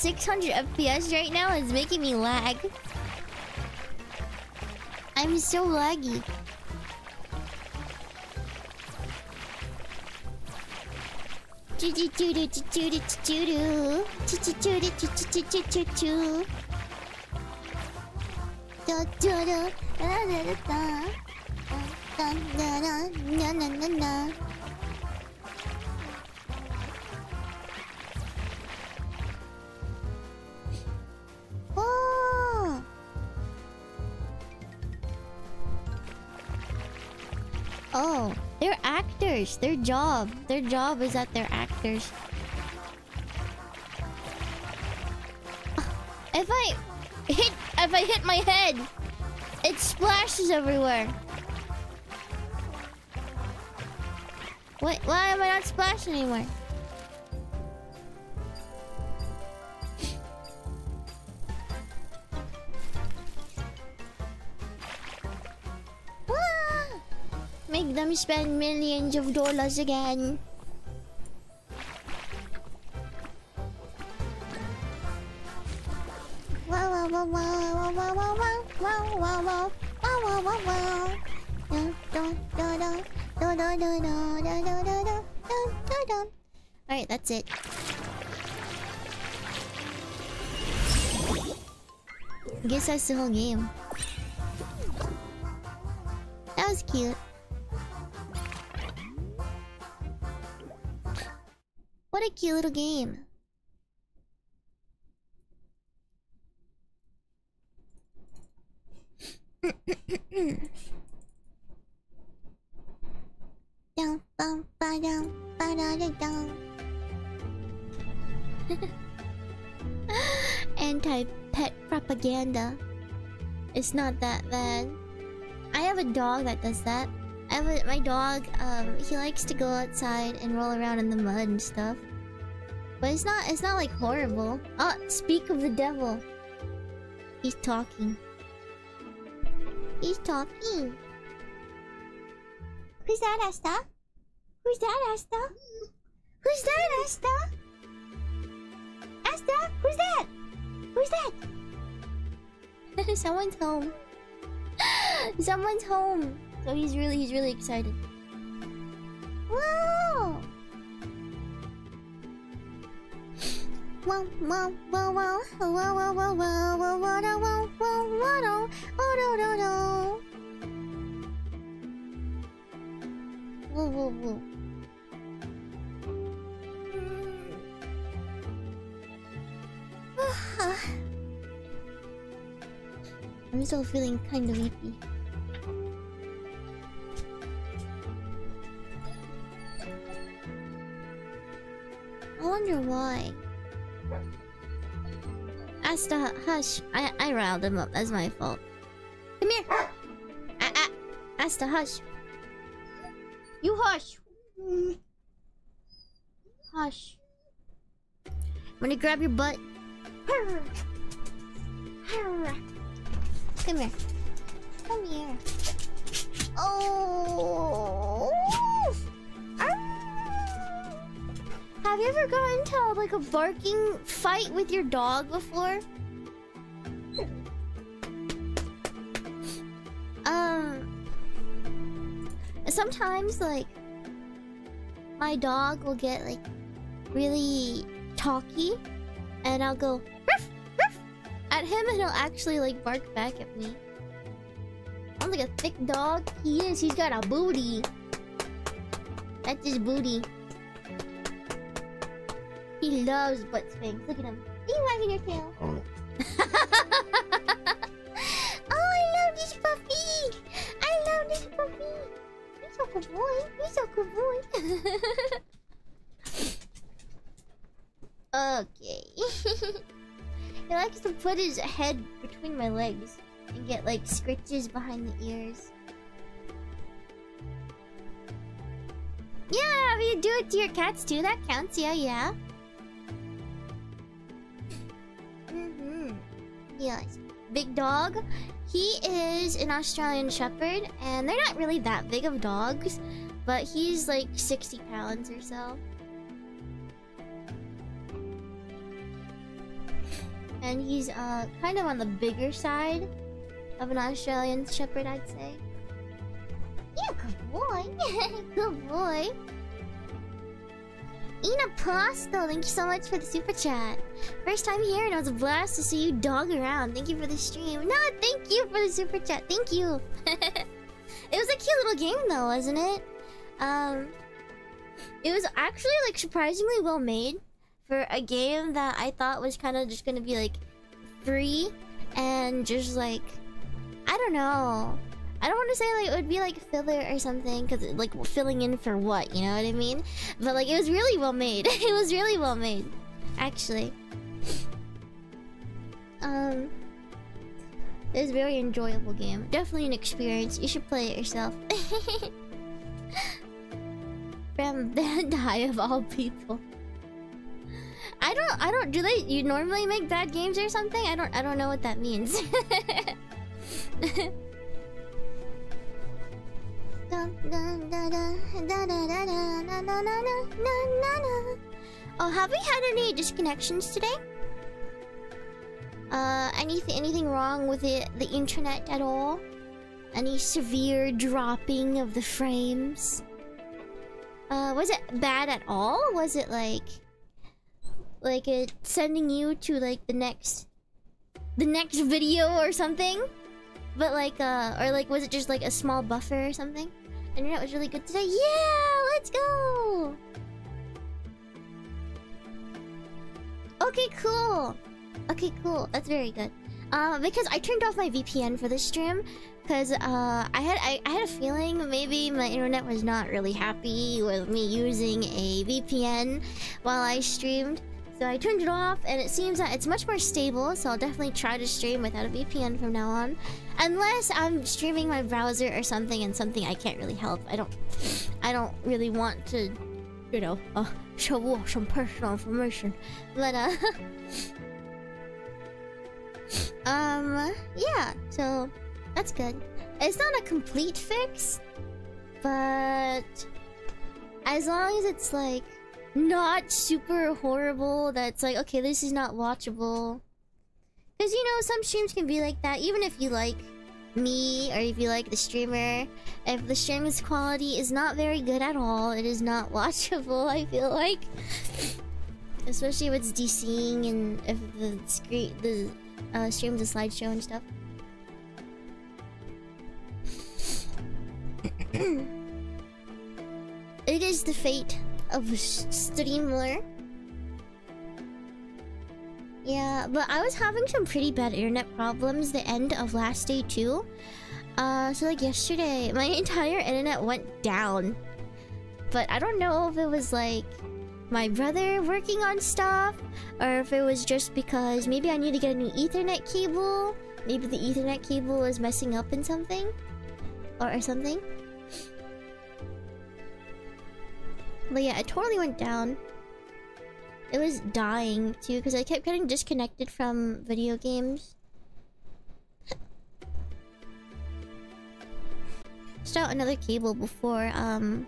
600 FPS right now. is making me lag. I'm so laggy. Their job. Their job is that they're actors. If I hit if I hit my head, it splashes everywhere. Wait, why am I not splashing anymore? Them spend millions of dollars again. Alright, that's it. Guess that's the whole game. That was cute. cute little game. Anti-pet propaganda. It's not that bad. I have a dog that does that. I have a, my dog. Um, he likes to go outside and roll around in the mud and stuff. But it's not, it's not like horrible. Oh, speak of the devil. He's talking. He's talking. Who's that, Asta? Who's that, Asta? Who's that, Asta? Asta? Who's that? Who's that? Someone's home. Someone's home. So he's really, he's really excited. Whoa! I'm still feeling kind of weepy. I wonder why. Asta, hush. I I riled him up. That's my fault. Come here. Ah, ah. Asta, hush. You hush. Hush. I'm gonna grab your butt. Come here. Come here. Oh. Have you ever gotten into like a barking fight with your dog before? Um. Sometimes like my dog will get like really talky, and I'll go ruff, ruff, at him, and he'll actually like bark back at me. I'm like a thick dog. He is. He's got a booty. That's his booty. He loves butt spanks. Look at him. Are you wagging your tail? Oh. oh, I love this puppy. I love this puppy. He's so good boy. He's so good boy. okay. he likes to put his head between my legs and get like scritches behind the ears. Yeah, you do it to your cats too, that counts. Yeah, yeah. Yes. Big dog. He is an Australian Shepherd, and they're not really that big of dogs, but he's like 60 pounds or so. And he's uh kind of on the bigger side of an Australian Shepherd, I'd say. Yeah, good boy. good boy. Ina Pasta, thank you so much for the super chat. First time here and it was a blast to see you dog around. Thank you for the stream. No, thank you for the super chat. Thank you. it was a cute little game though, wasn't it? Um, it was actually like surprisingly well made for a game that I thought was kind of just gonna be like free and just like I don't know. I don't want to say like it would be like filler or something because like filling in for what, you know what I mean? But like it was really well made. it was really well made, actually. Um, it was a very enjoyable game. Definitely an experience. You should play it yourself. From Bandai of all people. I don't. I don't. Do they? You normally make bad games or something? I don't. I don't know what that means. Oh, have we had any disconnections today? Uh, anything anything wrong with it, the internet at all? Any severe dropping of the frames? Uh, was it bad at all? Was it like like it sending you to like the next the next video or something? But like uh or like was it just like a small buffer or something? Internet was really good today. Yeah, let's go. Okay, cool. Okay, cool. That's very good. Uh, because I turned off my VPN for this stream, because uh, I had I, I had a feeling maybe my internet was not really happy with me using a VPN while I streamed. So I turned it off and it seems that it's much more stable, so I'll definitely try to stream without a VPN from now on. Unless I'm streaming my browser or something and something I can't really help. I don't I don't really want to, you know, uh, show off some personal information. But uh Um yeah, so that's good. It's not a complete fix, but as long as it's like not super horrible that's like okay this is not watchable. Because you know some streams can be like that. Even if you like me or if you like the streamer if the stream's quality is not very good at all it is not watchable i feel like. Especially if it's DCing and if the screen the uh, stream's a slideshow and stuff. It is the fate of Streamler. Yeah, but I was having some pretty bad internet problems the end of last day too. Uh, so like yesterday, my entire internet went down. But I don't know if it was like my brother working on stuff or if it was just because maybe I need to get a new ethernet cable. Maybe the ethernet cable was messing up in something or, or something. But yeah, it totally went down. It was dying too because I kept getting disconnected from video games. Start another cable before um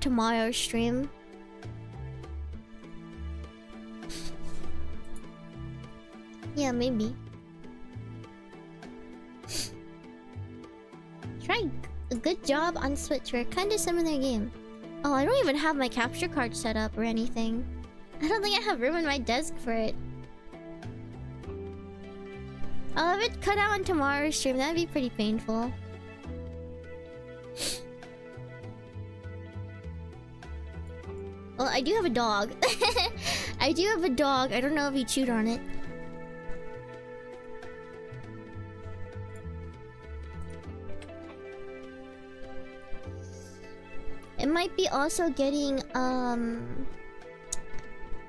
tomorrow's stream. yeah, maybe. Try a good job on Switch. We're kind of similar game. Oh, I don't even have my capture card set up or anything. I don't think I have room in my desk for it. I'll have it cut out on tomorrow's stream. That'd be pretty painful. well, I do have a dog. I do have a dog. I don't know if he chewed on it. It might be also getting, um...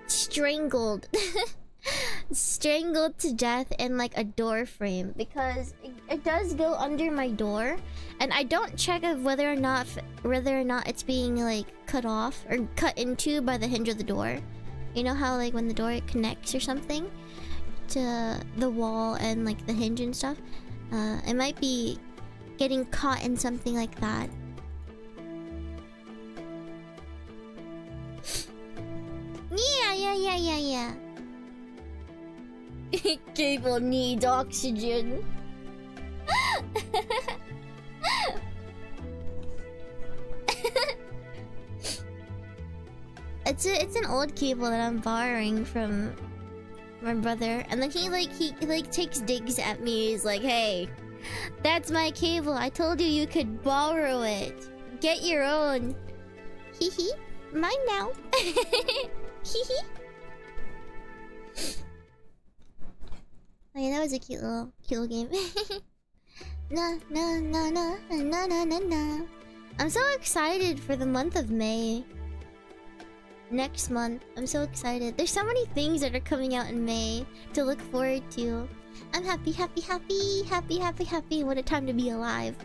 Strangled. strangled to death in like a door frame because it, it, does go under my door and I don't check of whether or not whether or not it's being like cut off or cut into by the hinge of the door. You know how like when the door connects or something to the wall and like the hinge and stuff? Uh, it might be getting caught in something like that. Yeah, yeah, yeah, yeah, yeah. Cable needs oxygen. it's a, it's an old cable that I'm borrowing from my brother, and then he like he, he like takes digs at me. He's like, "Hey, that's my cable. I told you you could borrow it. Get your own." Hee hee. Mine now. oh yeah, that was a cute little, cute little game. na na na na na na na na. I'm so excited for the month of May. Next month, I'm so excited. There's so many things that are coming out in May to look forward to. I'm happy, happy, happy, happy, happy, happy. What a time to be alive.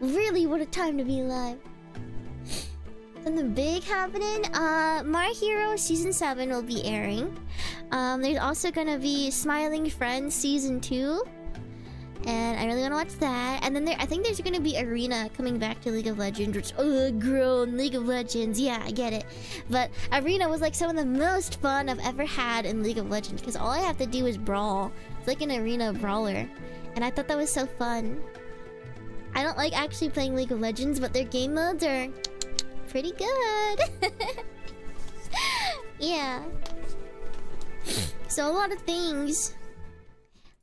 Really, what a time to be alive. Something big happening. Uh, My Hero Season 7 will be airing. Um, there's also gonna be Smiling Friends Season 2. And I really want to watch that. And then there, I think there's gonna be Arena coming back to League of Legends, which, oh, grown League of Legends. Yeah, I get it. But Arena was like some of the most fun I've ever had in League of Legends because all I have to do is brawl. It's like an arena brawler. And I thought that was so fun. I don't like actually playing League of Legends, but their game modes are pretty good. yeah. So a lot of things.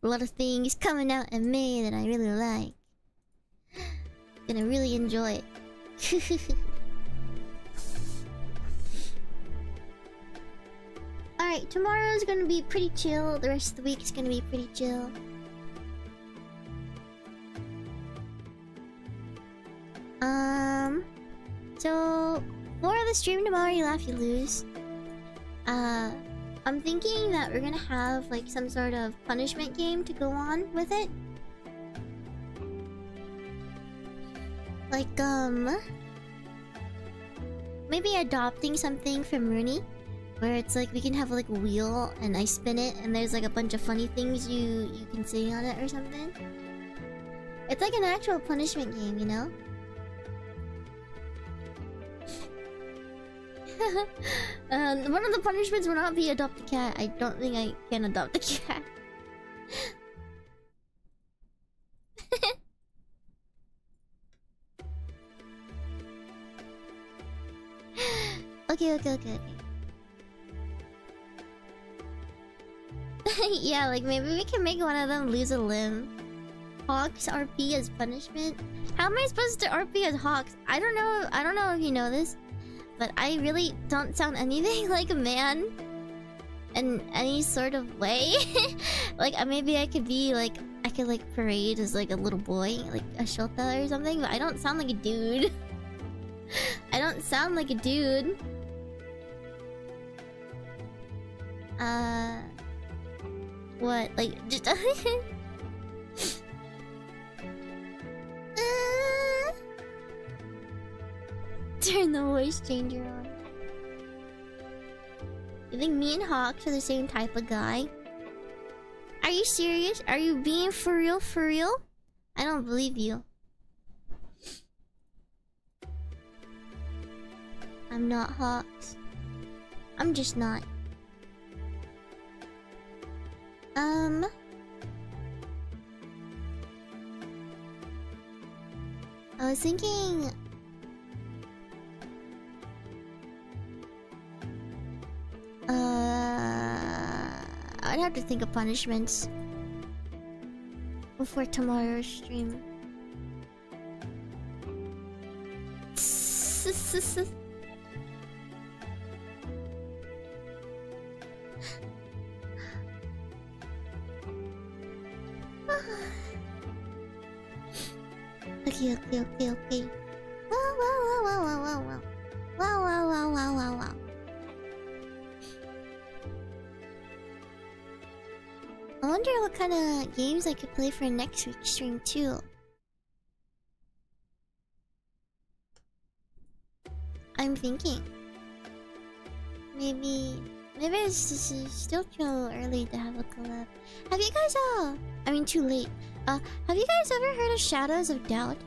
A lot of things coming out in May that I really like. Gonna really enjoy it. Alright, tomorrow's gonna be pretty chill. The rest of the week is gonna be pretty chill. Um, a stream tomorrow, you laugh, you lose. Uh, I'm thinking that we're gonna have like some sort of punishment game to go on with it. Like, um... Maybe adopting something from Rooney. Where it's like we can have like a wheel and I spin it and there's like a bunch of funny things you, you can say on it or something. It's like an actual punishment game, you know? um, one of the punishments will not be adopt a cat. I don't think I can adopt a cat. okay, okay, okay, okay. yeah, like maybe we can make one of them lose a limb. Hawks RP as punishment. How am I supposed to RP as Hawks? I don't know. I don't know if you know this but I really don't sound anything like a man in any sort of way. like uh, maybe I could be like I could like parade as like a little boy, like a Shota or something, but I don't sound like a dude. I don't sound like a dude. Uh what like just Turn the voice changer on. You think me and Hawks are the same type of guy? Are you serious? Are you being for real for real? I don't believe you. I'm not Hawks. I'm just not. Um... I was thinking Uh, I'd have to think of punishments before tomorrow's stream. okay, okay, okay, okay. Wonder what kind of games I could play for next week's stream too. I'm thinking. Maybe... Maybe it's still too early to have a collab. Have you guys, uh... I mean, too late. Uh, have you guys ever heard of Shadows of Doubt?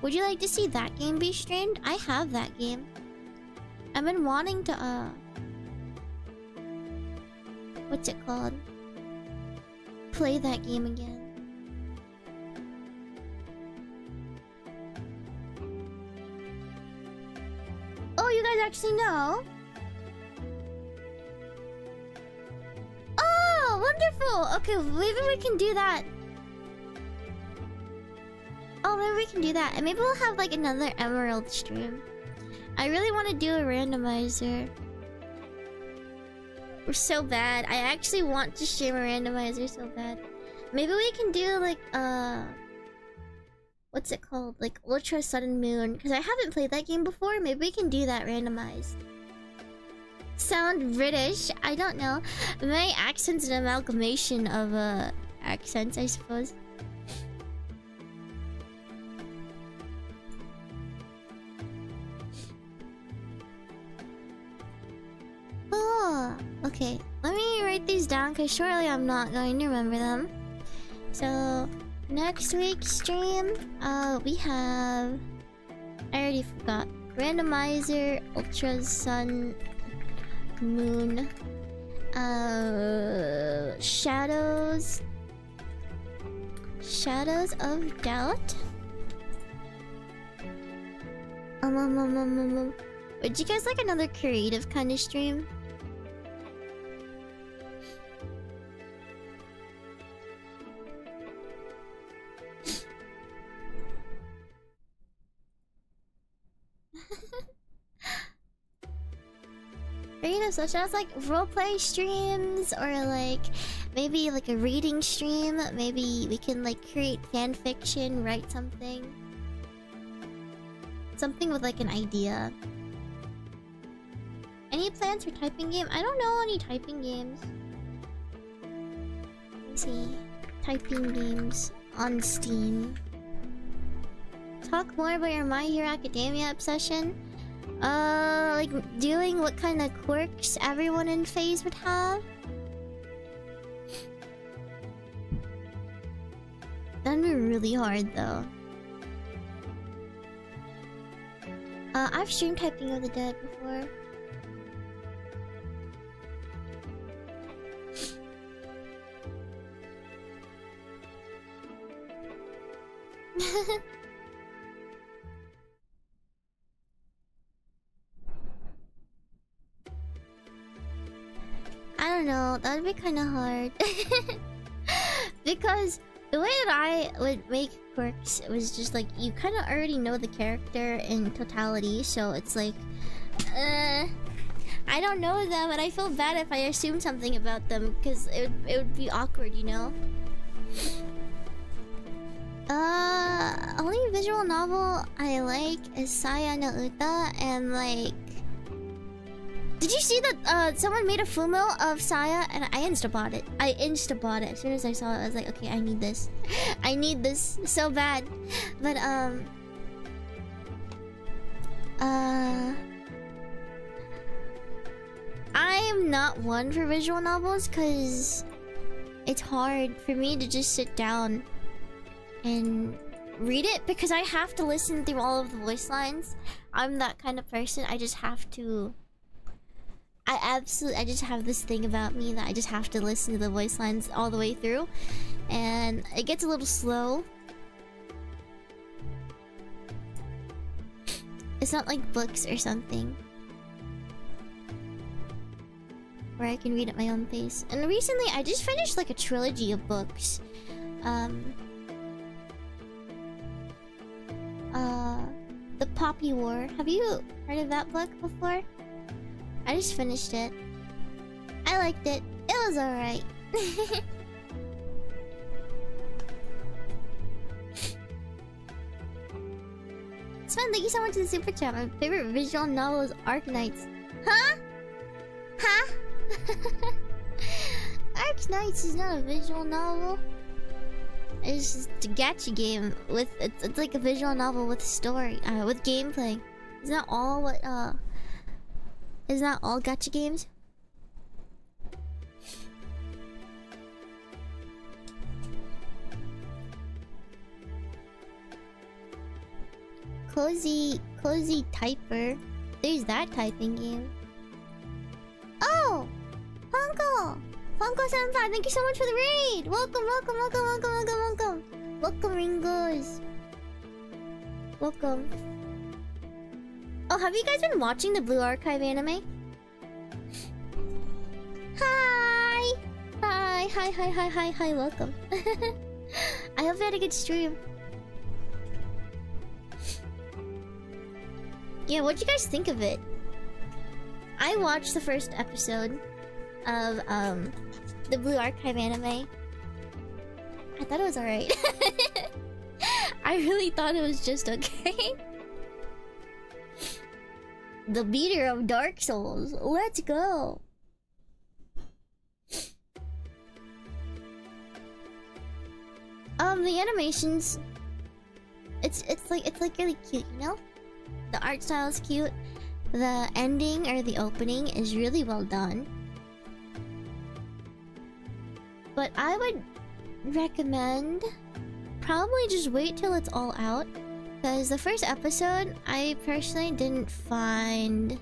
Would you like to see that game be streamed? I have that game. I've been wanting to, uh... What's it called? Play that game again. Oh, you guys actually know? Oh, wonderful! Okay, maybe we can do that. Oh, maybe we can do that. And maybe we'll have like another Emerald stream. I really want to do a randomizer. We're so bad. I actually want to stream a randomizer so bad. Maybe we can do like uh what's it called? Like Ultra and Moon. Because I haven't played that game before. Maybe we can do that randomized. Sound British? I don't know. My accent's an amalgamation of uh accents, I suppose. Oh, okay. Let me write these down because surely I'm not going to remember them. So, next week's stream, uh, we have... I already forgot. Randomizer, Ultra Sun, Moon, uh, Shadows, Shadows of Doubt. Um, um, um, um, um, um. Would you guys like another creative kind of stream? Creative such as like roleplay streams or like maybe like a reading stream maybe we can like create fan fiction write something something with like an idea Any plans for typing game? I don't know any typing games. Let me see. Typing games on Steam. Talk more about your My Hero Academia obsession. Uh, like doing what kind of quirks everyone in phase would have. That'd be really hard though. Uh, I've streamed Typing of the Dead before. Be kind of hard. because the way that I would make quirks was just like you kind of already know the character in totality, so it's like, uh, I don't know them, and I feel bad if I assume something about them because it would, it would be awkward, you know. Uh, only visual novel I like is Saya no Uta, and like did you see that uh, someone made a fumo of Saya and I insta bought it? I insta bought it as soon as I saw it. I was like, okay, I need this. I need this so bad. But um, uh, I am not one for visual novels because it's hard for me to just sit down and read it because I have to listen through all of the voice lines. I'm that kind of person. I just have to I absolutely I just have this thing about me that I just have to listen to the voice lines all the way through. And it gets a little slow. It's not like books or something. Where I can read at my own pace. And recently I just finished like a trilogy of books. Um uh The Poppy War. Have you heard of that book before? I just finished it. I liked it. It was alright. Sven, thank you so much for the super chat. My favorite visual novel is Arknights. Huh? Huh? Arknights is not a visual novel. It's just a gacha game with it's, it's like a visual novel with story, uh, with gameplay. Is that all what uh is that all gacha games? Cozy, cozy typer. There's that typing game. Oh! Honko Senpai, thank you so much for the raid! Welcome, welcome, welcome, welcome, welcome, welcome! Welcome, Ringos! Welcome. Have you guys been watching the Blue Archive anime? Hi! Hi, hi, hi, hi, hi, hi, welcome. I hope you had a good stream. Yeah, what'd you guys think of it? I watched the first episode of um the Blue Archive anime. I thought it was alright. I really thought it was just okay. The beater of Dark Souls. Let's go. Um, the animations. It's it's like it's like really cute, you know. The art style is cute. The ending or the opening is really well done. But I would recommend probably just wait till it's all out because the first episode, I personally didn't find...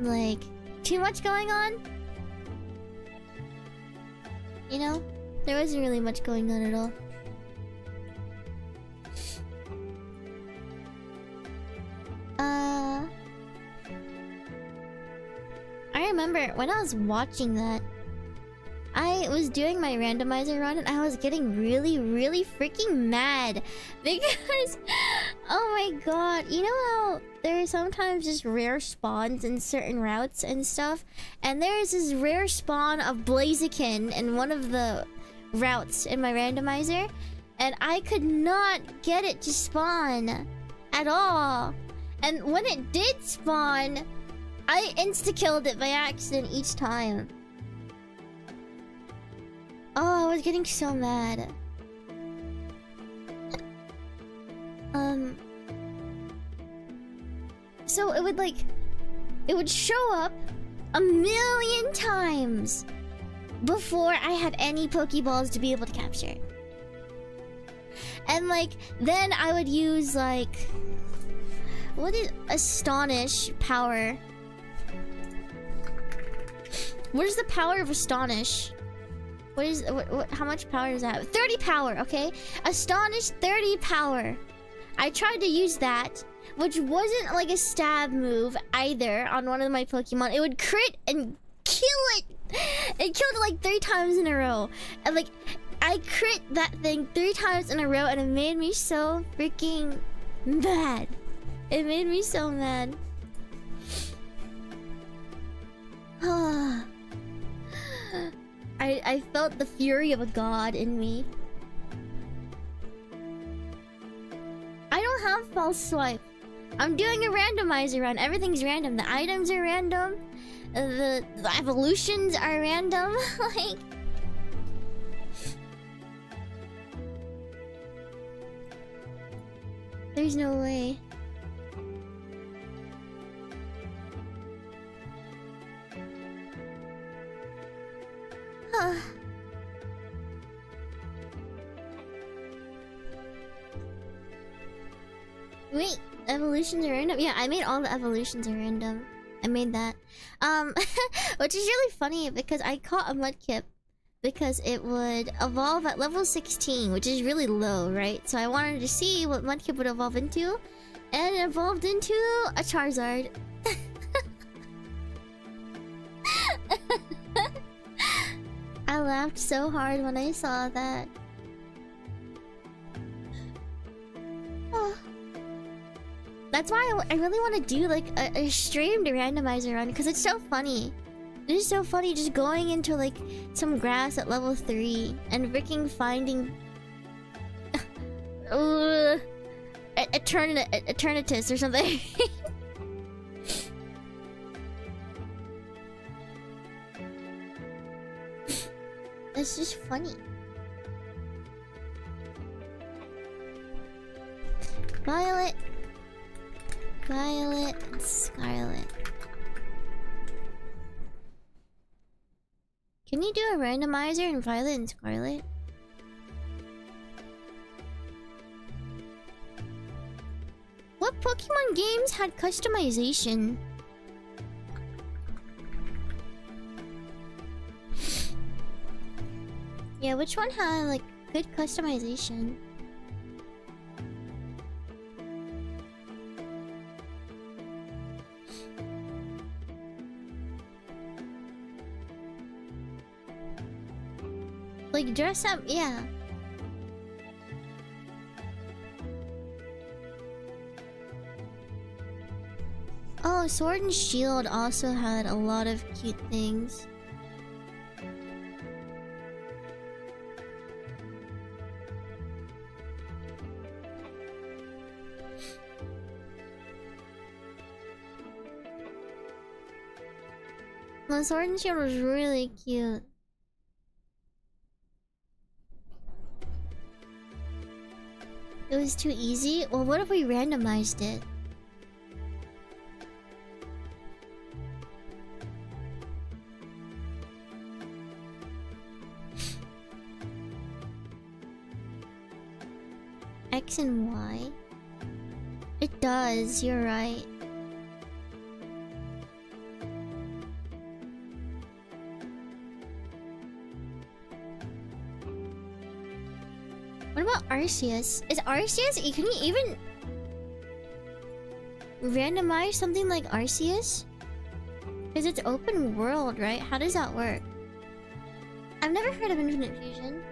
Like, too much going on. You know? There wasn't really much going on at all. Uh... I remember when I was watching that, I was doing my randomizer run and I was getting really, really freaking mad because, oh my god, you know how there are sometimes just rare spawns in certain routes and stuff, and there is this rare spawn of Blaziken in one of the routes in my randomizer, and I could not get it to spawn at all. And when it did spawn, I insta-killed it by accident each time. Oh, I was getting so mad. Um... So it would like... It would show up a million times before I had any Pokeballs to be able to capture. And like, then I would use like... What is Astonish power? What is the power of Astonish? What is what, what how much power does that have? 30 power, okay? Astonish 30 power. I tried to use that, which wasn't like a stab move either on one of my Pokemon. It would crit and kill it. It killed it like three times in a row. And like I crit that thing three times in a row and it made me so freaking mad. It made me so mad. I felt the fury of a god in me. I don't have false swipe. I'm doing a randomizer run. Everything's random. The items are random. The, the evolutions are random. like... There's no way. Wait, evolutions are random? Yeah, I made all the evolutions are random. I made that. Um, which is really funny because I caught a Mudkip because it would evolve at level 16, which is really low, right? So I wanted to see what Mudkip would evolve into, and it evolved into a Charizard. Laughed so hard when I saw that. Oh. That's why I, I really want to do like a, a streamed randomizer run because it's so funny. It is so funny just going into like some grass at level 3 and freaking finding uh, Eternatus or something. it's just funny. Violet Violet and Scarlet. Can you do a randomizer in Violet and Scarlet? What Pokemon games had customization? Yeah, which one had like good customization? Like dress up, yeah. Oh, Sword and Shield also had a lot of cute things. The Sword and Shield was really cute. It was too easy? Well, what if we randomized it? X and Y? It does, you're right. Arceus? Is Arceus... Can you even... Randomize something like Arceus? Because it's open world, right? How does that work? I've never heard of Infinite Fusion.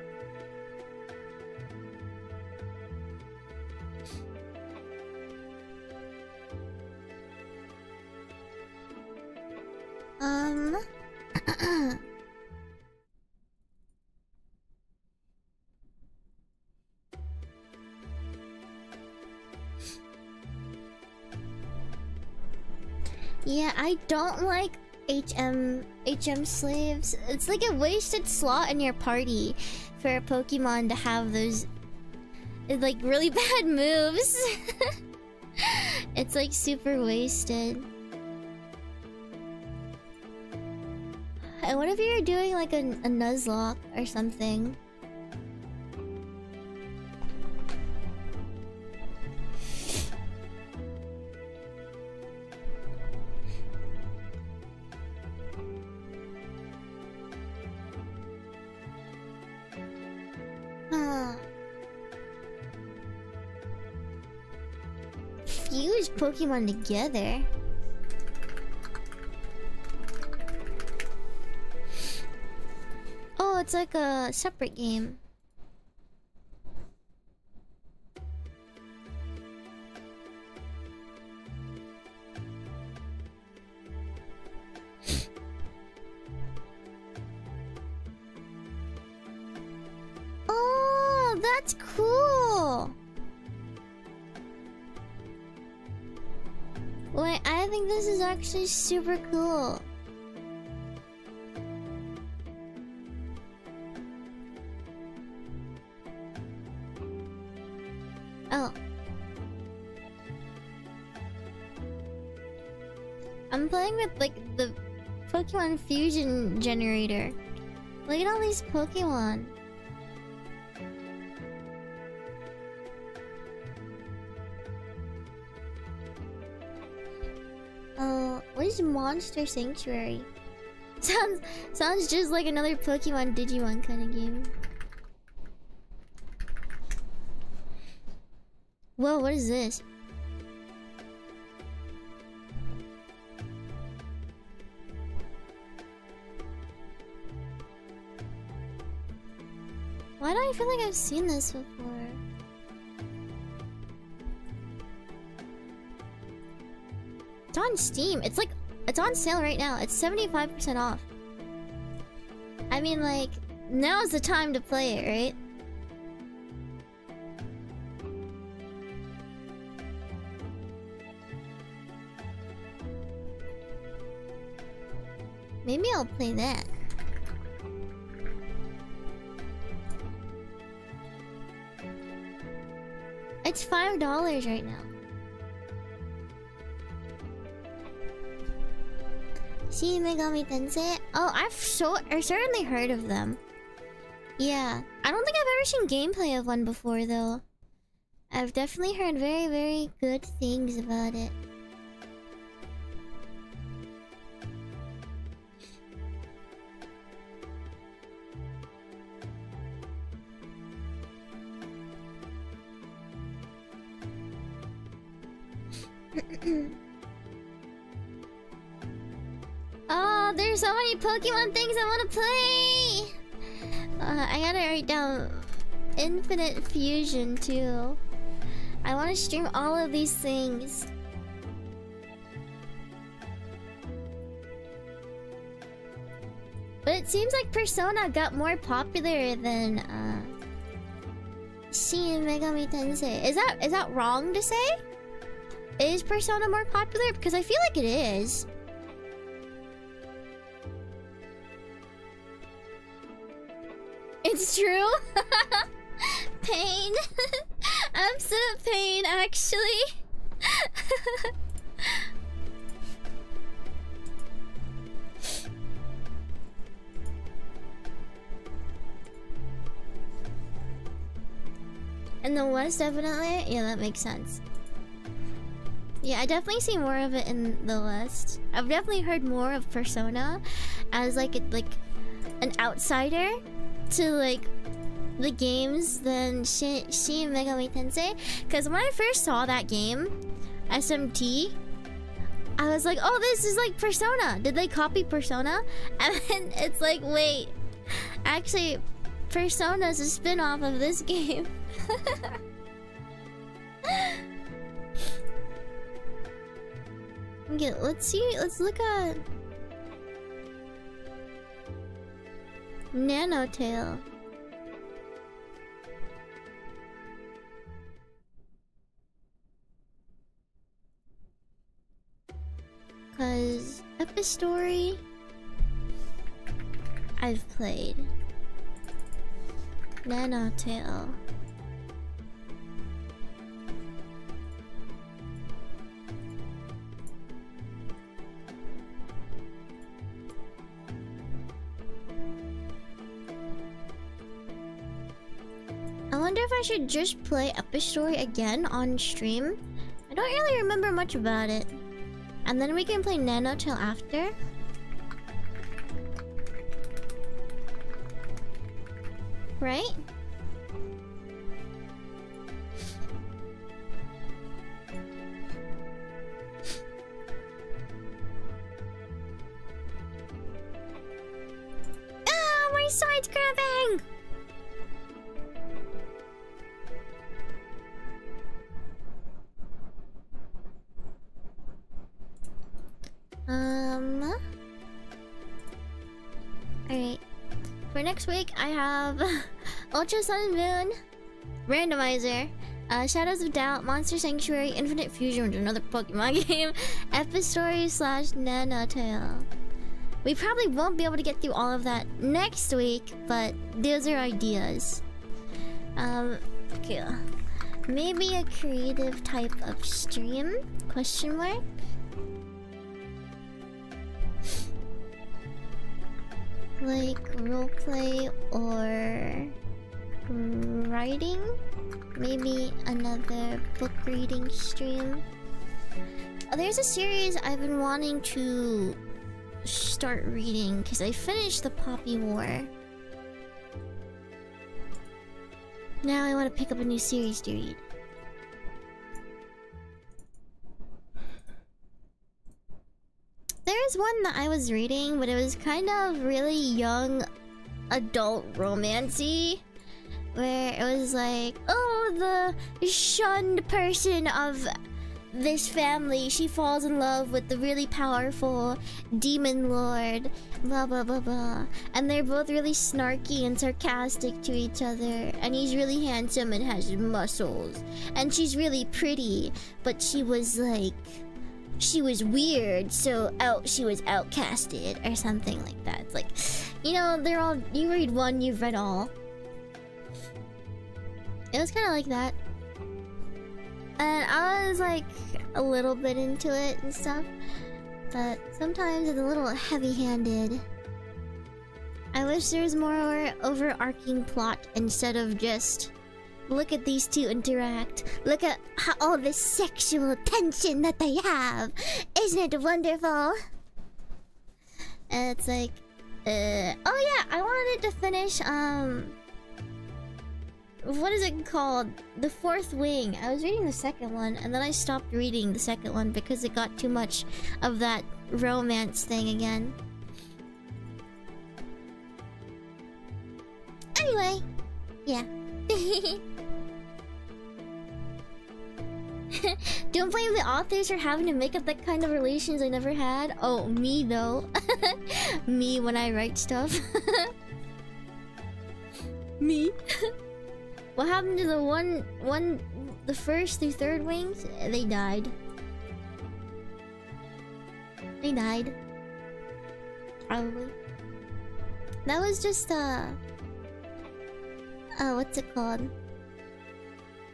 I don't like HM HM slaves. It's like a wasted slot in your party for a Pokemon to have those like really bad moves. it's like super wasted. And what if you're doing like a, a Nuzlocke or something? Pokemon together. Oh, it's like a separate game. Super cool. Oh. I'm playing with like the Pokemon Fusion generator. Look at all these Pokemon. Is Monster Sanctuary? Sounds sounds just like another Pokemon Digimon kind of game. Whoa, what is this? Why do I feel like I've seen this before? It's on Steam. It's like it's on sale right now. It's 75% off. I mean like now's the time to play it, right? Maybe I'll play that. It's five dollars right now. Shin Megami Tensei? Oh, I've so I certainly heard of them. Yeah, I don't think I've ever seen gameplay of one before though. I've definitely heard very, very good things about it. Pokemon things I want to play! Uh, I gotta write down Infinite Fusion too. I want to stream all of these things. But it seems like Persona got more popular than uh Shin Megami Tensei. Is that is that wrong to say? Is Persona more popular? Because I feel like it is. True. pain. Absolute pain, actually. In the West, definitely? Yeah, that makes sense. Yeah, I definitely see more of it in the West. I've definitely heard more of Persona as like a, like an outsider to like the games than Shin, Shin Megami Tensei. Because when I first saw that game, SMT, I was like, oh, this is like Persona. Did they copy Persona? And then it's like, wait, actually, Persona is a spin-off of this game. okay, let's see. Let's look at Nanotale. Cause Epistory I've played. Nanotale. Wonder if I should just play Epistory again on stream. I don't really remember much about it. And then we can play Nanotale after. Right? Next week, I have Ultra Sun and Moon, Randomizer, uh, Shadows of Doubt, Monster Sanctuary, Infinite Fusion, which is another Pokemon game, Epistory slash Nanotale. We probably won't be able to get through all of that next week, but those are ideas. Um, okay. Maybe a creative type of stream? Question mark? Like roleplay or writing maybe another book reading stream. There's a series i've been wanting to start reading because i finished the poppy war. Now i want to pick up a new series to read There's one that I was reading, but it was kind of really young adult romancy. Where it was like, oh, the shunned person of this family, she falls in love with the really powerful demon lord, blah blah blah blah. And they're both really snarky and sarcastic to each other. And he's really handsome and has muscles. And she's really pretty, but she was like she was weird, so out she was outcasted or something like that. It's like, you know, they're all you read one, you've read all. It was kind of like that, and I was like a little bit into it and stuff, but sometimes it's a little heavy-handed. I wish there was more overarching plot instead of just Look at these two interact. Look at how, all this sexual tension that they have. Isn't it wonderful? And it's like, uh, oh yeah, I wanted to finish, um, what is it called? The Fourth Wing. I was reading the second one, and then I stopped reading the second one because it got too much of that romance thing again. Anyway, yeah. Don't blame the authors for having to make up that kind of relations I never had. Oh, me though. me when I write stuff. me. what happened to the one, one, the first through third wings? They died. They died. Probably. That was just, uh... Uh, what's it called?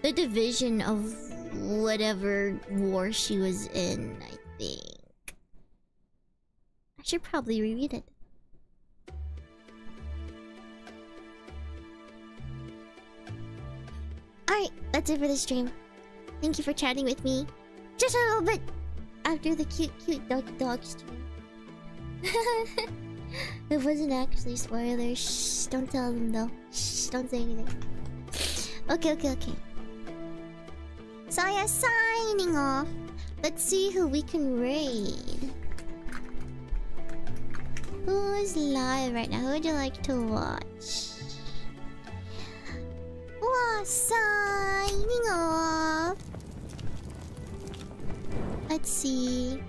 The division of whatever war she was in, I think. I should probably reread it. Alright, that's it for the stream. Thank you for chatting with me. Just a little bit after the cute, cute dog dog stream. it wasn't actually spoilers. Shh, don't tell them though. Shh, don't say anything. Okay, okay, okay. Saya signing off. Let's see who we can raid. Who is live right now? Who would you like to watch? Wow, signing off. Let's see.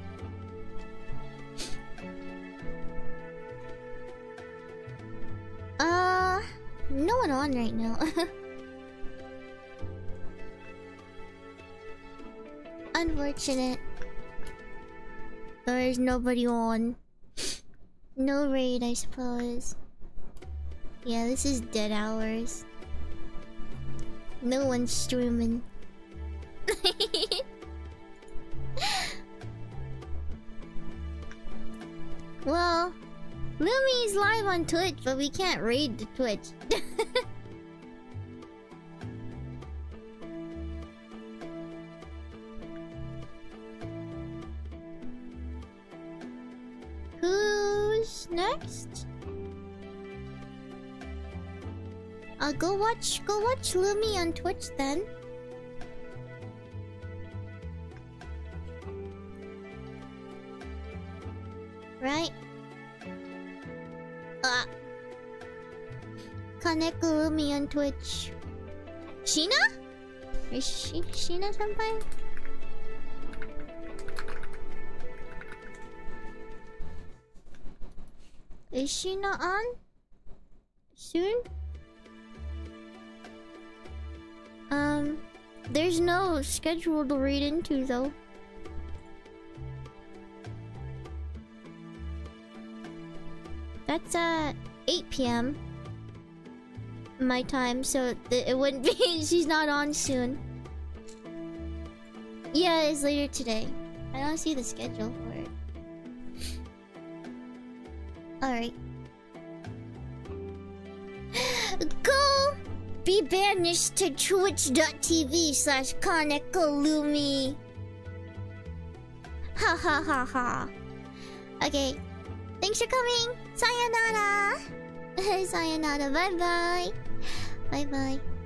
Uh, no one on right now. Unfortunate. There's nobody on. No raid, I suppose. Yeah, this is dead hours. No one's streaming. well, Lumi's live on Twitch, but we can't raid the Twitch. Next? I'll go watch go watch Lumi on Twitch then. Right? Uh Connect Lumi on Twitch. Sheena? Is she Sheena senpai? Is she not on? Soon? Um, there's no schedule to read into though. That's at 8 p.m. my time, so it wouldn't be. she's not on soon. Yeah, it's later today. I don't see the schedule Alright. Go be banished to twitch.tv slash Kanekolumi. Ha ha ha ha. Okay. Thanks for coming. Sayonara. Sayonara. Bye bye. Bye bye.